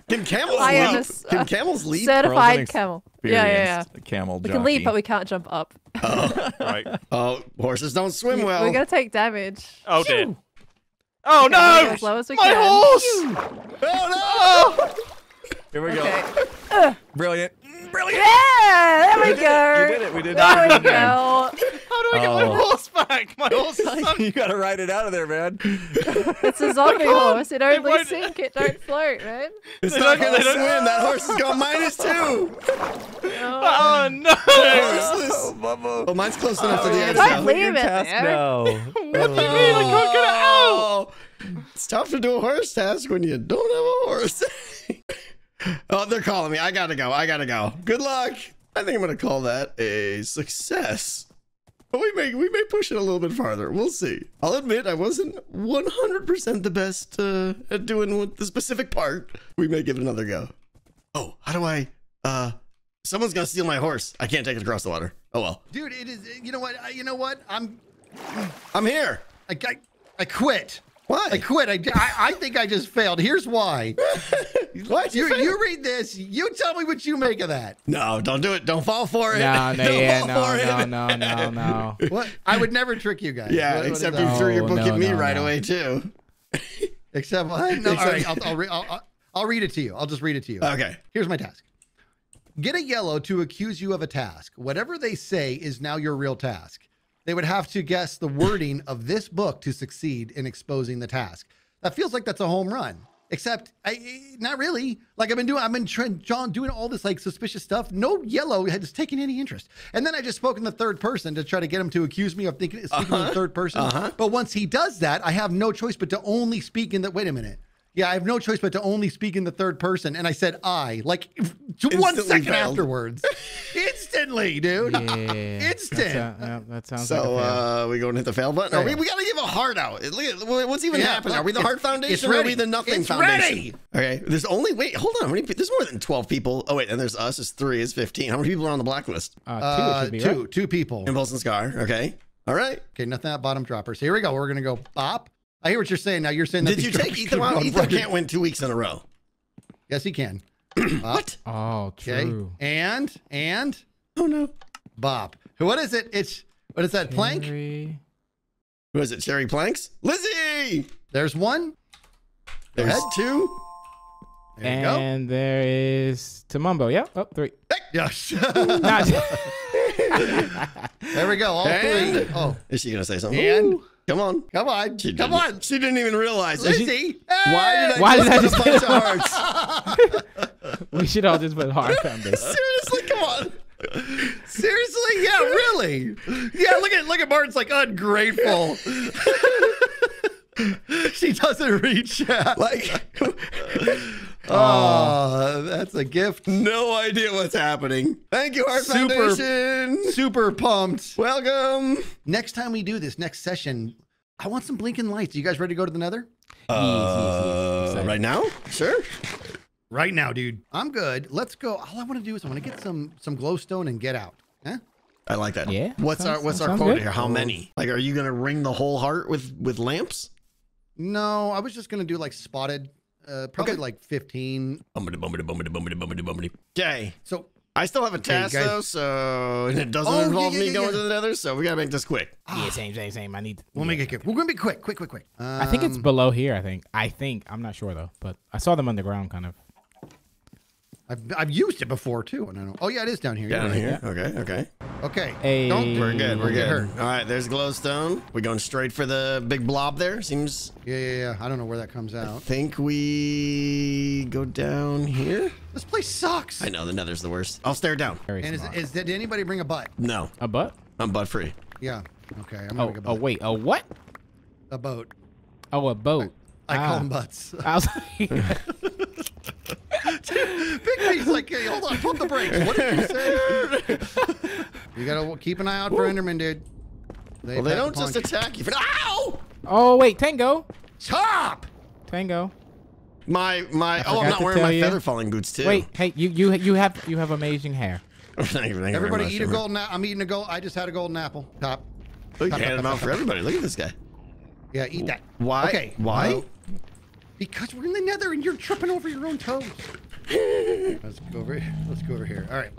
Can camels I am a leap? Can camels leap? Certified ex- camel. Yeah, yeah, yeah. Experienced Camel We can leap, but we can't jump up. Oh. Right. Oh, horses don't swim well. We're gonna take damage. Oh dear. Oh Okay, no! as low as we My can. horse! Oh no! Here we go. Brilliant. Brilliant. Yeah, there we go. You did it. We did There we it. *laughs* go. How do I get my Oh. horse back? My horse is *laughs* sunk. you gotta ride it out of there, man. It's a zombie horse. It only won't- sink. It don't float, man. It's They not gonna they don't- swim. That horse has got minus two. *laughs* Oh no! Horseless. Bubba. Oh, mine's close oh, enough to the edge Don't now. leave it there. No. What do you mean? I can't get it out! Oh, it's tough to do a horse task when you don't have a horse. *laughs* oh, they're calling me. I gotta go. I gotta go. Good luck. I think I'm gonna call that a success. But we may we may push it a little bit farther. We'll see. I'll admit I wasn't 100% the best uh, at doing what the specific part. We may give it another go. Oh, how do I? Uh, someone's gonna steal my horse. I can't take it across the water. Oh well. Dude, it is. You know what? You know what? I'm. I'm here. I, I, I quit. Why? I quit. I, I, I think I just failed. Here's why. *laughs* what? You, failed? you read this. You tell me what you make of that. No, don't do it. Don't fall for it. No, *laughs* no, Don't yeah, fall no, for no, it. no, no, no. *laughs* What? I would never trick you guys. Yeah, What- what is except that? you threw your oh, book no, at me no, right no. away too. Except what? No, Except- right, I'll, I'll, re- I'll, I'll, I'll read it to you. I'll just read it to you. Okay. Here's my task. Get a yellow to accuse you of a task. Whatever they say is now your real task. They would have to guess the wording of this book to succeed in exposing the task. That feels like that's a home run. Except, I not really. Like I've been doing, I've been trying, John doing all this like suspicious stuff. No yellow has taken any interest. And then I just spoke in the third person to try to get him to accuse me of thinking, speaking in the third person. Uh-huh. But once he does that, I have no choice but to only speak in that. Wait a minute. Yeah, I have no choice but to only speak in the third person. And I said I, like to one Instantly second failed. afterwards. *laughs* Instantly, dude. Yeah. *laughs* Instant. That, yeah, that sounds like a So fail. uh, we going to hit the fail button? Are we, we gotta give a heart out. What's even Yeah, happening? Are we the it's- Heart it's Foundation or are we the Nothing It's Foundation? ready. Okay. There's only wait. Hold on. How many? There's more than twelve people. Oh wait, and there's us. It's three. It's fifteen. How many people are on the blacklist? Uh, two, Uh, be, two, right? two people. Impulse and Scar. Okay. All right. Okay, nothing at bottom droppers. Here we go. We're gonna go bop. I hear what you're saying. Now you're saying that Did you take Etho *laughs* out? Etho right- can't win two weeks in a row. Yes, he can. *clears throat* What? Oh, Okay. true. And and Oh no. Bop. What is it? It's what is that? Plank. Cherry. Who is it? Cherry Planks? Lizzie. There's one. There's ahead. two. There you go. And there is Tamumbo. Yep. Oh, three. Yes. *laughs* *laughs* There we go. All And- three. Oh, Is she gonna say something? And- Ooh, come on. come on. She Come didn't- on. She didn't even realize. Lizzie. Why did I Why just did I put just a bunch of *laughs* hearts? *laughs* we should all just put hard foundation. Seriously, come on. Seriously? Yeah, really? Yeah, look at look at Martyn's like ungrateful. *laughs* she doesn't reach chat. Like, Oh, that's a gift. no idea what's happening. Thank you, Heart Super- Foundation. Super pumped. Welcome. Next time we do this, next session, I want some blinking lights. You guys ready to go to the nether? Uh, right now? Sure. Right now, dude. I'm good. Let's go. All I want to do is I want to get some some glowstone and get out. Huh? I like that. Yeah, What's sounds- our What's our sounds quota good. here? How many? Like, are you gonna ring the whole heart with with lamps? No, I was just gonna do like spotted, uh, probably Okay. like 15. Bumpity bumpity bumpity bumpity bumpity bumpity. Okay. So I still have a Okay, task guys. though, so it doesn't Oh, involve yeah, me yeah, going yeah. to the nether, so we gotta make this quick. Yeah, same, same, same. I need. we'll make it quick. We're gonna be quick, quick, quick, quick. I think it's Um, below here. I think. I think. I'm not sure though, but I saw them underground, kind of. I've, I've used it before too, and I don't. Oh yeah, it is down here. Down right. here. Okay. Okay. Okay. Hey. Don't. We're good. We're good. hurt. All right. There's glowstone. We going straight for the big blob there. Seems. Yeah, yeah, yeah. I don't know where that comes I out. think we go down here. This place sucks. I know the nether's the worst. I'll stare down. Very And is, smart. is did anybody bring a butt? No, a butt? I'm butt free. Yeah. Okay. I'm Oh, gonna bring a oh wait. A what? A boat. Oh, a boat. I Ah. call them butts. I was like, *laughs* *laughs* *laughs* Big B's like, hey, hold on, pump the brakes. What did you say? *laughs* you gotta keep an eye out for Enderman, dude. Well, they don't just attack you. For, ow! oh wait, Tango. Stop! Tango. My my. Oh, I'm not wearing my you. feather falling boots too. Wait, hey, you you you have you have amazing hair. Thank you, thank Everybody eat a golden apple. I'm eating a gold. I just had a golden apple. Top. Look, hand them out for everybody. Look at this guy. Yeah, eat that. Why? Okay. Why? Well, because we're in the nether and you're tripping over your own toes. *laughs* Let's go over here. Let's go over here. All right.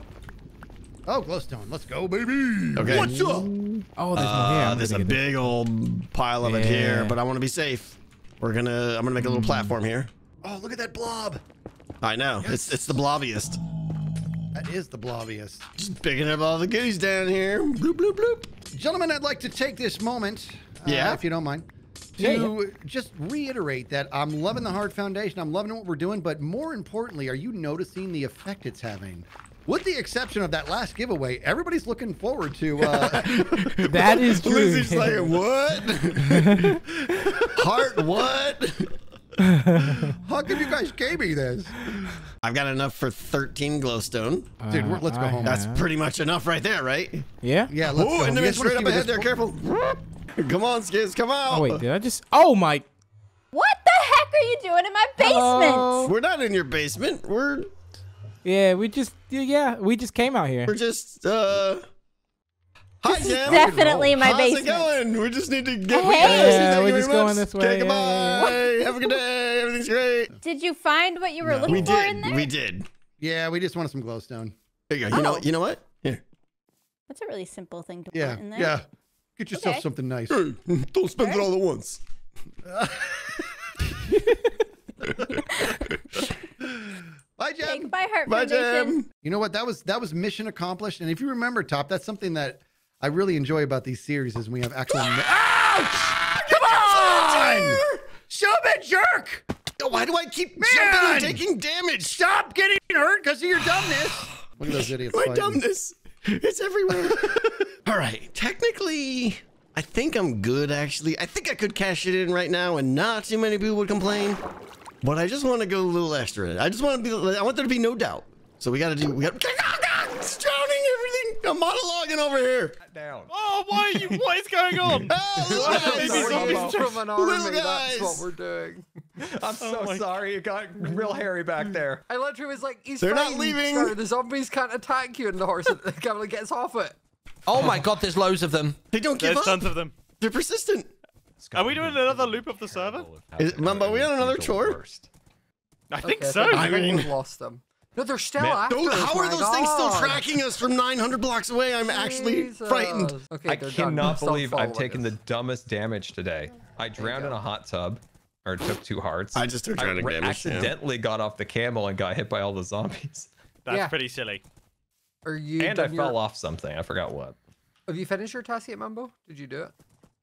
Oh, glowstone. Let's go, baby. Okay. What's up? Oh, there's more here. Uh, I'm there's a gonna get big old pile of it here, but I want to be safe. We're gonna. I'm gonna make a little platform here. Oh, look at that blob. I know. It's it's the blobbiest. That is the blobbiest. Just picking up all the goodies down here. Bloop bloop bloop. Gentlemen, I'd like to take this moment, uh, Yeah? if you don't mind, to Yeah, just reiterate that I'm loving the Heart Foundation. I'm loving what we're doing, but more importantly, are you noticing the effect it's having? With the exception of that last giveaway, everybody's looking forward to. Uh, *laughs* *laughs* That is true. Lizzie's like, what? *laughs* Heart, what? How come you guys gave me this? I've got enough for 13 glowstone. Dude, let's go I home. That's pretty much enough right there, right? Yeah. Yeah, let's Oh, go. and You then guys straight up ahead there. Careful. Come on, Skizz. Come out. Oh wait, did I just? Oh my. What the heck are you doing in my basement? Hello? We're not in your basement. We're Yeah, we just yeah, we just came out here. we're just uh. Hi, This is Gem. definitely my How's basement. it going? We just need to get. Hey. Yeah, Thank we're just going much. this Okay, way, yeah, goodbye. yeah, Have a good day. Everything's great. Did you find what you were looking We for in did. there? We did. Yeah, we just wanted some glowstone. There you go. You know. Oh. You know what? Here. That's a really simple thing to Yeah, put in there. yeah. Get yourself Okay. something nice. Hey, don't spend it all at once. *laughs* Bye, Gem. Take my heart Bye, foundation. Gem. You know what? That was that was mission accomplished. And if you remember, Top, that's something that I really enjoy about these series is we have actual. Ouch! Come on! Shove it, jerk! Why do I keep Man! jumping and taking damage? Stop getting hurt because of your dumbness. *sighs* Look at those idiots. My fighting. dumbness. It's everywhere. *laughs* All right. Technically, I think I'm good, actually. I think I could cash it in right now and not too many people would complain. But I just want to go a little extra. I just want to be, I want there to be no doubt. So we got to do, we got, it's *laughs* drowning. I'm monologuing over here. Down. Oh, why are you? What is going on? Oh, little Why are guys. baby zombies From an army, Little that's what we're doing. *laughs* I'm so Oh my- sorry. It got real hairy back there. I literally was like, he's They're not leaving. sir. The zombies can't attack you, and the horse *laughs* kind of gets off it. Oh my god, there's loads of them. They don't give There's up. tons of them. They're persistent. Are we doing another loop of the server? Is, Mumbo, are we on another tour? I think Okay, so. think I mean- we've lost them. No, they're still Man, after Don't, how are my those things still tracking us from 900 blocks away? I'm actually Jesus. frightened. Okay, I they're done. cannot believe I've following taken the dumbest damage today. I drowned in a hot tub, or took two hearts. I just took drowning ra- damage, yeah. accidentally got off the camel and got hit by all the zombies. *laughs* That's Yeah. pretty silly. Are you And I your- fell off something. I forgot what. Have you finished your task yet, Mumbo? Did you do it?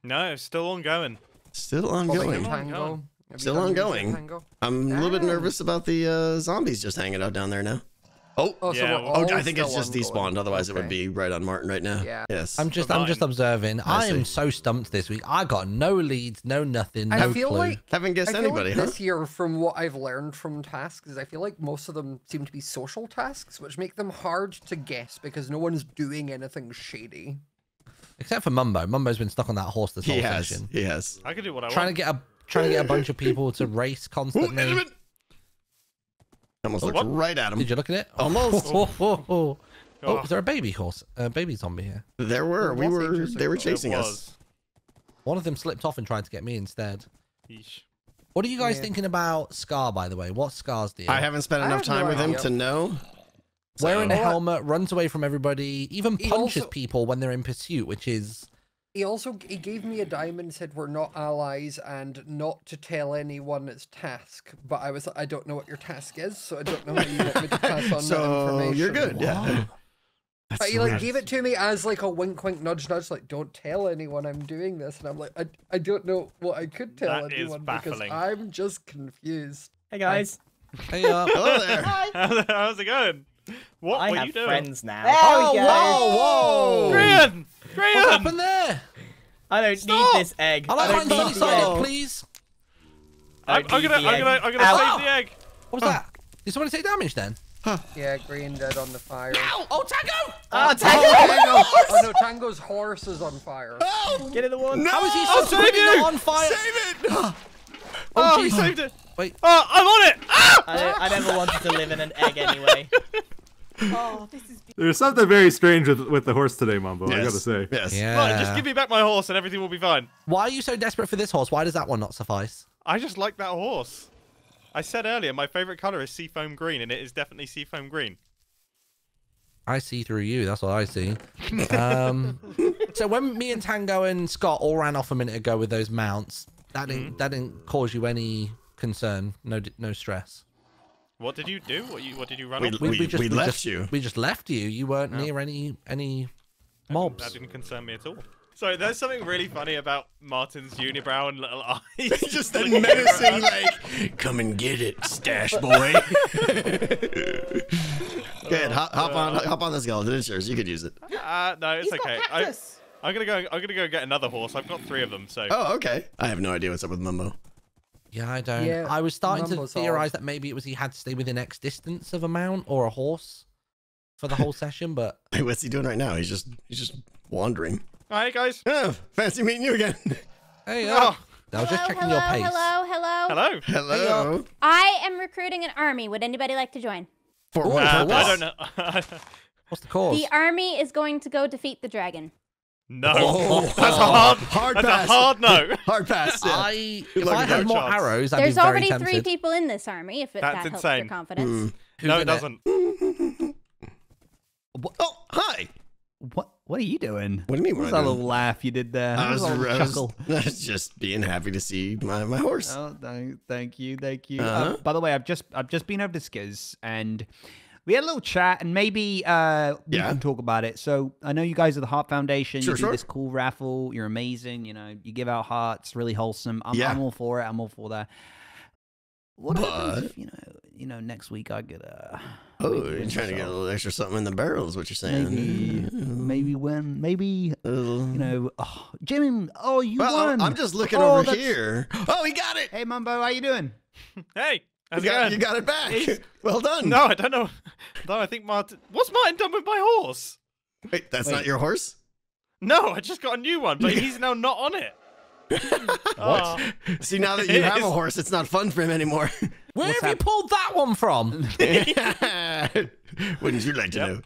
No, it's still ongoing. Still ongoing. and on, Tango. go on. Have Still done yours yet, ongoing. I'm a little bit nervous about the uh, zombies just hanging out down there now. Oh, Oh, Yeah, we're oh, I think it's just ongoing. despawned. Otherwise, it would be right on Martyn right now. Yeah. Yes. I'm just, I'm just observing. I I, am so stumped this week. I got no leads, no nothing, no I feel clue. like Haven't I guessed feel anybody, like huh? this year, from what I've learned from tasks, is I feel like most of them seem to be social tasks, which make them hard to guess because no one's doing anything shady. Except for Mumbo. Mumbo's been stuck on that horse this He whole has. session. He has. I could do what I want. Trying to get a trying to get a bunch of people to race constantly. Enderman! Almost looked what? right at him. Did you look at it? Oh. Almost. Oh, oh, *laughs* oh. Oh, Oh. is there a baby horse? A baby zombie here. There were. We were. They were chasing us. One of them slipped off and tried to get me instead. Yeesh. What are you guys Yeah. thinking about Scar, by the way? What Scar's deal? I haven't spent enough have no time with him to know. Wearing a helmet, runs away from everybody, even punches also- people when they're in pursuit, which is He also he gave me a diamond, said we're not allies and not to tell anyone its task. But I was like, I don't know what your task is, so I don't know how you want me to *laughs* pass on that So information. you're good. Yeah. But he like gave it to me as like a wink, wink, nudge, nudge, like don't tell anyone I'm doing this, and I'm like, I, I don't know what I could tell That is anyone because. I'm just confused. Hey guys, hey uh, Hello *laughs* there. How's, how's it going? What I were have you doing? friends now. Oh, whoa, whoa! Grian! What's Grian! happened there? I don't Stop! need this egg. I like don't need the egg. please. I I'm, don't I'm gonna, I'm gonna, I'm gonna Ow. save the egg. What was that? Did somebody take damage then? Huh. Yeah, green dead on the fire. Oh, Tango! Oh, Oh, Tango! Tango! oh no, Tango's horse is on fire. Oh, Get in the water. no! How is he I'll so save quickly you! not on fire? Save it! *gasps* Oh, he saved it. Wait. Oh, I'm on it. Ah! I, I never wanted to live in an egg anyway. *laughs* Oh. *laughs* There's something very strange with with the horse today, Mumbo. I gotta say. Yes. Right, just give me back my horse and everything will be fine. Why are you so desperate for this horse? Why does that one not suffice? I just like that horse. I said earlier, my favourite colour is seafoam green, and it is definitely seafoam green. I see through you. That's what I see. Um, *laughs* so when me and Tango and Scott all ran off a minute ago with those mounts, that didn't that didn't cause you any concern, no no stress. What did you do? What you what did you run We- off? we- with? we left just, you. We just left you. You weren't Oh. near any any mobs. That mobs. didn't concern me at all. So there's something really funny about Martyn's unibrow and little eyes. *laughs* Just that menacing, like, come and get it, stash boy. *laughs* Good. Hop, hop on, hop on the skeleton. It's yours. You could use it. Uh, no, it's He's got okay. I. I'm gonna go. I'm gonna go get another horse. I've got three of them. So. Oh, okay. I have no idea what's up with Mumbo. Yeah, I don't. Yeah, I was starting to Mumbo's odd. theorize that maybe it was he had to stay within X distance of a mount or a horse for the whole session, but *laughs* Hey, what's he doing right now? He's just he's just wandering. Hi guys. Oh, fancy meeting you again. hey, Oh, uh, I was just hello, checking hello, your pace. hello, hello. hello. Hello. I am recruiting an army. Would anybody like to join? For what? Uh, I don't know. *laughs* What's the cause? The army is going to go defeat the dragon. No. Oh, *laughs* that's a hard. hard that's pass. a hard no. *laughs* Hard pass. Yeah. I if I with had more chance. arrows, I'd There's be very already tempted. three people in this army. If it, That's that helps your confidence. Who's no, it doesn't. *laughs* Oh, hi. What? What are you doing? What do you mean? What was that do? little laugh you did there? I was, I was, chuckle? I was just being happy to see my, my horse. Oh, thank, thank you, thank you. Uh-huh. Uh, by the way, I've just I've just been over to Skizz and we had a little chat and maybe uh we Yeah. can talk about it. So I know you guys are the Heart Foundation. Sure, you do sure. this cool raffle. You're amazing. You know, you give out hearts, really wholesome. I'm, Yeah. I'm all for it. I'm all for that. What happens But- if, you know, you know, next week I get a. Oh, you're win trying to get a little extra something in the barrel, is what you're saying. maybe maybe win maybe Uh, you know oh, Jimmy oh you well, won I'm just looking Oh, over that's- here. Oh, he got it. hey Mumbo how you doing Hey, how's You it got, you got it back. He's- *laughs* Well done. No, I don't know. No, I think Martyn. What's Martyn done with my horse? Wait, that's not your horse? No, I just got a new one, but he's now not on it. *laughs* what? See, now that you It have a horse, it's not fun for him anymore. *laughs* Where What's have you pulled that one from? Wouldn't you like to Yep. know?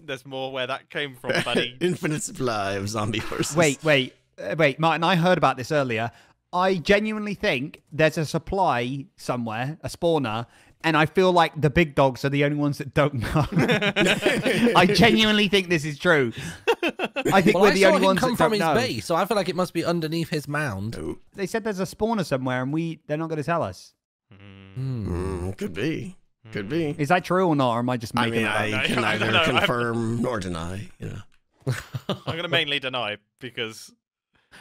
There's more where that came from, buddy. Infinite supply of zombie horses. Wait, wait, uh, wait, Martyn. I heard about this earlier. I genuinely think there's a supply somewhere, a spawner, and I feel like the big dogs are the only ones that don't know. *laughs* I genuinely think this is true. I think well, we're I the saw only him ones come that from don't his know. base, so I feel like it must be underneath his mound. Oh, They said there's a spawner somewhere, and we they're not going to tell us. Hmm. mm, could be. Could be. Is that true or not, or am I just I making mean, it up? I *laughs* can neither don't. I have- confirm nor deny. You know. *laughs* I'm gonna mainly deny because.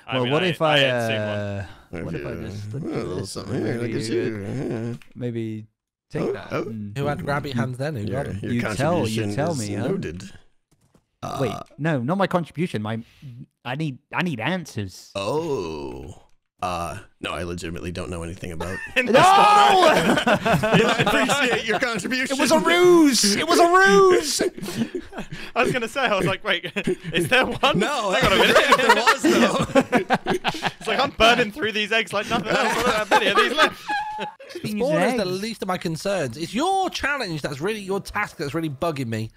I well, mean, what I, if I, hadn't seen one. uh, what if I just look Oh, at little this something here, maybe at you you. could Maybe take Oh, that. oh. and- Who had grabby hands then? Who got Your, him? your You tell- you contribution tell is me, huh? Noted. Wait, Uh, no, not my contribution. My, I need, I need answers. Oh. Uh, no, I legitimately don't know anything about. *laughs* *laughs* no! *laughs* I appreciate your contribution. it was a ruse. It was a ruse. I was gonna say, I was like, wait, is there one? No, hang on a minute. there was though. it's like I'm burning through these eggs like nothing else. I don't many of these left. Spawn is the least of my concerns. It's your challenge that's really your task that's really bugging me.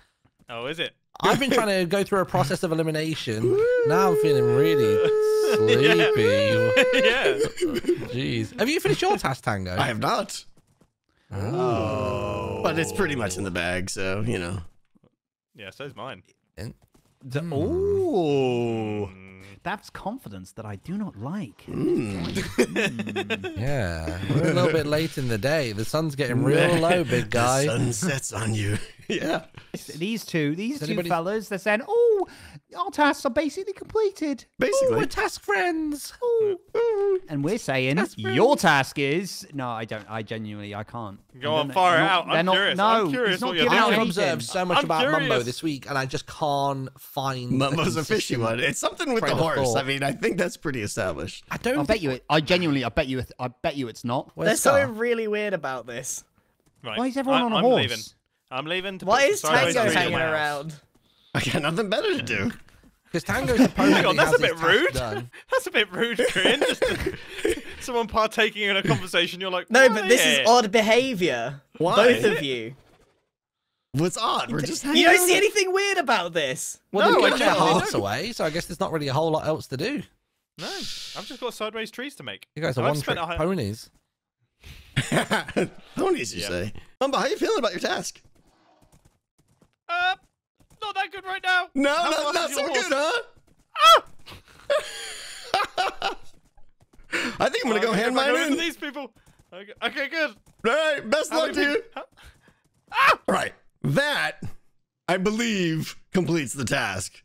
Oh, is it? I've been trying to go through a process of elimination. Now I'm feeling really *laughs* sleepy. *laughs* yeah. Jeez. Have you finished your task, Tango? I have not. Oh. But it's pretty much in the bag, so you know. Yeah, so's mine. The- hmm. Ooh, hmm. that's confidence that I do not like. Hmm. Yeah. We're a little bit late in the day. The sun's getting real *laughs* low, big guy. The sun sets on you. *laughs* yeah. These two, these Does two anybody- fellas, they're saying, "Oh, our tasks are basically completed." Basically. We're task friends. And we're saying Task your task is no, I don't. I genuinely, I can't. Go I on, don't- fire they're it not- out. they're I'm not- curious. No, I'm curious he's not what you're giving I've out doing. observed so much I'm about Mumbo curious. this week, and I just can't find. a *laughs* Mumbo's a fishy consistent one. It's something with the train of horse. thought. I mean, I think that's pretty established. I don't. I bet you it. I genuinely, I bet you. it- I bet you it's not. Where's There's Scar? something really weird about this. Right. Why is everyone I, on a I'm horse? leaving. I'm leaving. To Why is Tango hanging my around? I got nothing better to do. Because Tango *laughs* supposedly Hang on, that's a his bit rude. *laughs* That's a bit rude, Grian. Just *laughs* someone partaking in a conversation. You're like, No, but this here?" is odd behavior. Why? Both of you. What's odd? We're just hanging You don't out. see anything weird about this? Well, No, they're I giving their don't. hearts away, so I guess there's not really a whole lot else to do. No, I've just got sideways trees to make. You guys are I've one trick ponies. Ponies, you Yeah. say? Mumbo, how are you feeling about your task? Uh, not that good right now. No, How not, not so horse? good, huh? *laughs* I think I'm gonna go hand mine go in. these people. Okay, okay good. All right, best How luck to you. people- All right, that I believe completes the task.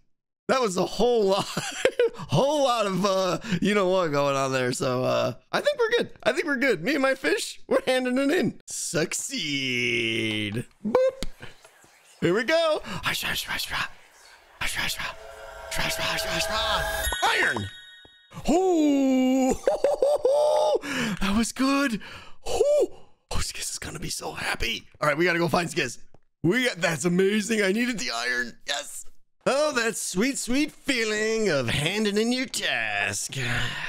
That was a whole lot, *laughs* whole lot of uh, you know what going on there. So uh, I think we're good. I think we're good. Me and my fish, we're handing it in. Succeed. Boop. Here we go. Iron. Oh, *laughs* that was good. Oh, oh, Skizz is gonna be so happy. All right, we gotta go find Skizz. We got that's amazing. I needed the iron. Yes. Oh, that sweet, sweet feeling of handing in your task.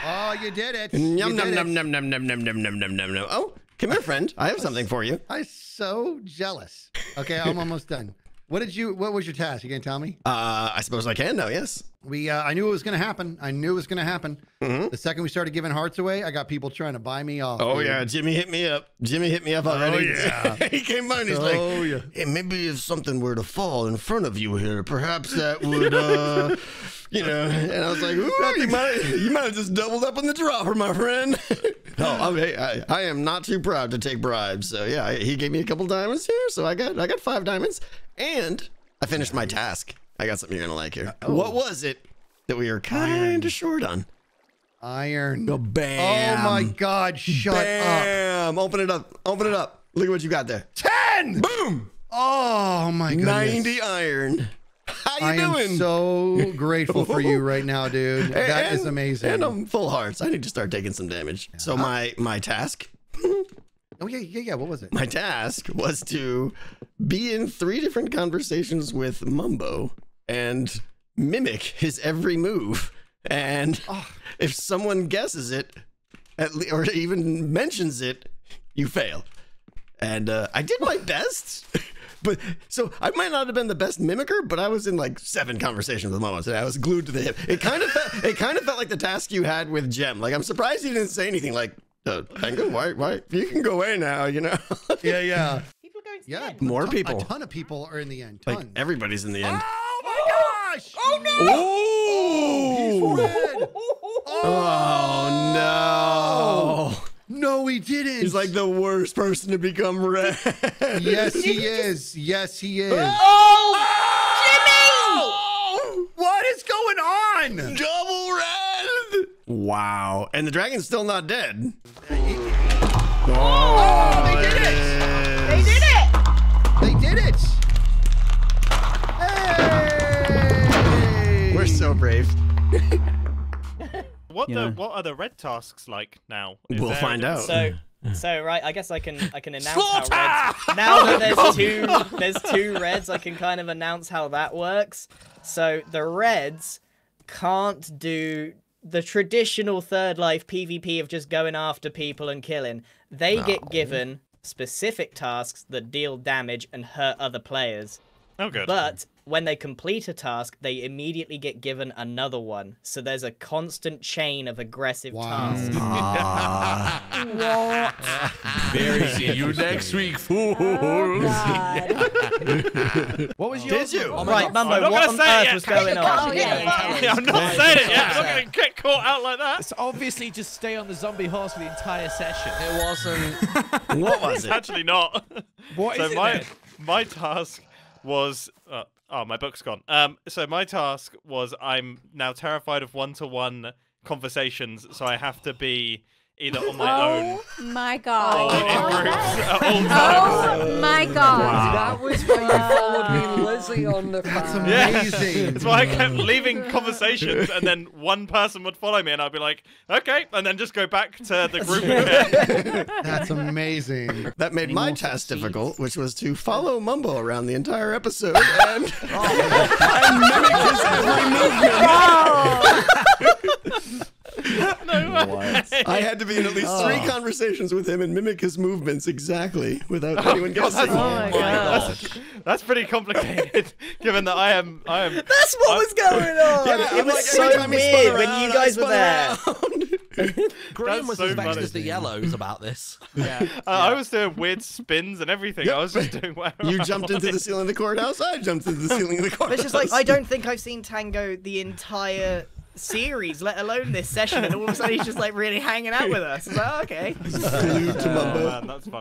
Oh, you did it. Yum num did num it. num num num num num num num num num. Oh, come here, friend. I have something for you. I'm so jealous. Okay, I'm *laughs* almost done. What did you? What was your task? You gonna tell me? Uh, I suppose I can now. Yes. We, uh, I knew it was gonna happen. I knew it was gonna happen. Mhm. The second we started giving hearts away, I got people trying to buy me off. Oh dude. yeah, Jimmy hit me up. Jimmy hit me up already. Oh yeah. *laughs* he came by and he's like, Oh, yeah. "Hey, maybe if something were to fall in front of you here, perhaps that would, uh, *laughs* you know." And I was like, Ooh, "You might, you might have just doubled up on the dropper, my friend." *laughs* oh, okay. I, I am not too proud to take bribes. So yeah, he gave me a couple diamonds here, so I got, I got five diamonds, and I finished my task. I got something you're gonna like here. Uh, oh. What was it that we were kind of short on? Iron. Oh, bam. Oh my God! Shut up. Bam! Open it up. Open it up. Look at what you got there. Ten. Boom! Oh my goodness. 90 iron. How you doing? I doing? am so grateful for you right now, dude. *laughs* That is And- amazing. And I'm full hearts. I need to start taking some damage. So my my task, *laughs* oh yeah, yeah, yeah. What was it? my task was to be in three different conversations with Mumbo and mimic his every move. And Oh. if someone guesses it, at le- or even mentions it, you fail. And uh, I did my *laughs* best. But so I might not have been the best mimicker, but I was in like seven conversations with Mumbo today. I was glued to the hip. It kind of felt, it kind of felt like the task you had with Gem. Like I'm surprised you didn't say anything. Like, uh, Tango, why, why? You can go away now. You know. *laughs* Yeah, yeah. People are going to the Yeah, end. More ton- people. A ton of people are in the end. like Tons. everybody's in the end. oh my gosh! Oh no! Oh, Red. oh no! No, he didn't. He's like the worst person to become red. yes, he *laughs* is. Yes, he is. Oh, Jimmy! What is going on? Double red! Wow! And the dragon's still not dead. Oh, they did it! They did it! They did it! Hey! We're so brave. What You the what are the red tasks like now? Is We'll there- find out. So, so right, I guess I can I can announce how reds. *laughs* Now that there's oh, two there's two reds, I can kind of announce how that works. So the reds can't do the traditional third life PvP of just going after people and killing. They get oh. given specific tasks that deal damage and hurt other players. Oh, good. But when they complete a task, they immediately get given another one. So there's a constant chain of aggressive tasks. *laughs* Very See you next week, fools. *laughs* What was your? Did you? Oh right, God. Mumbo, I'm not what on say earth yet. was going *laughs* on? Oh, yeah. yeah, I'm not saying it yet. I'm not going to get caught out like that. So obviously, just stay on the zombie horse for the entire session. It wasn't. What was It's it? actually not. What so is it my then? my task was uh, oh my book's gone. Um, so my task was I'm now terrified of one to one conversations, so I have to be either on my oh own Oh, *laughs* oh my god. or in groups at all times. Oh my god. That was why you followed me and Lizzie on the farm. Yeah. Amazing. That's why I kept leaving conversations, and then one person would follow me, and I'd be like, "Okay," and then just go back to the group again. *laughs* That's amazing. That made my task difficult, which was to follow Mumbo around the entire episode and, oh. and mimic his every movement. no way. *laughs* *laughs* I had to be in at least three conversations with him and mimic his movements exactly without anyone God, guessing. that's, that's, that's pretty complicated, *laughs* given that I am. I am. That's what was going on. Yeah, it I'm was like, so every time he spun weird when around, you guys were there. *laughs* Grian was so as vexed funny. as the yellows about this. Yeah. Uh, I was doing weird spins and everything. I was just doing whatever. You I jumped into the ceiling of the courthouse. I jumped into the ceiling of the But courthouse. it's just like I don't think I've seen Tango the entire series, let alone this session, and all of a sudden he's just like really hanging out with us. Like, oh, okay. Glued to Oh, man, that's funny.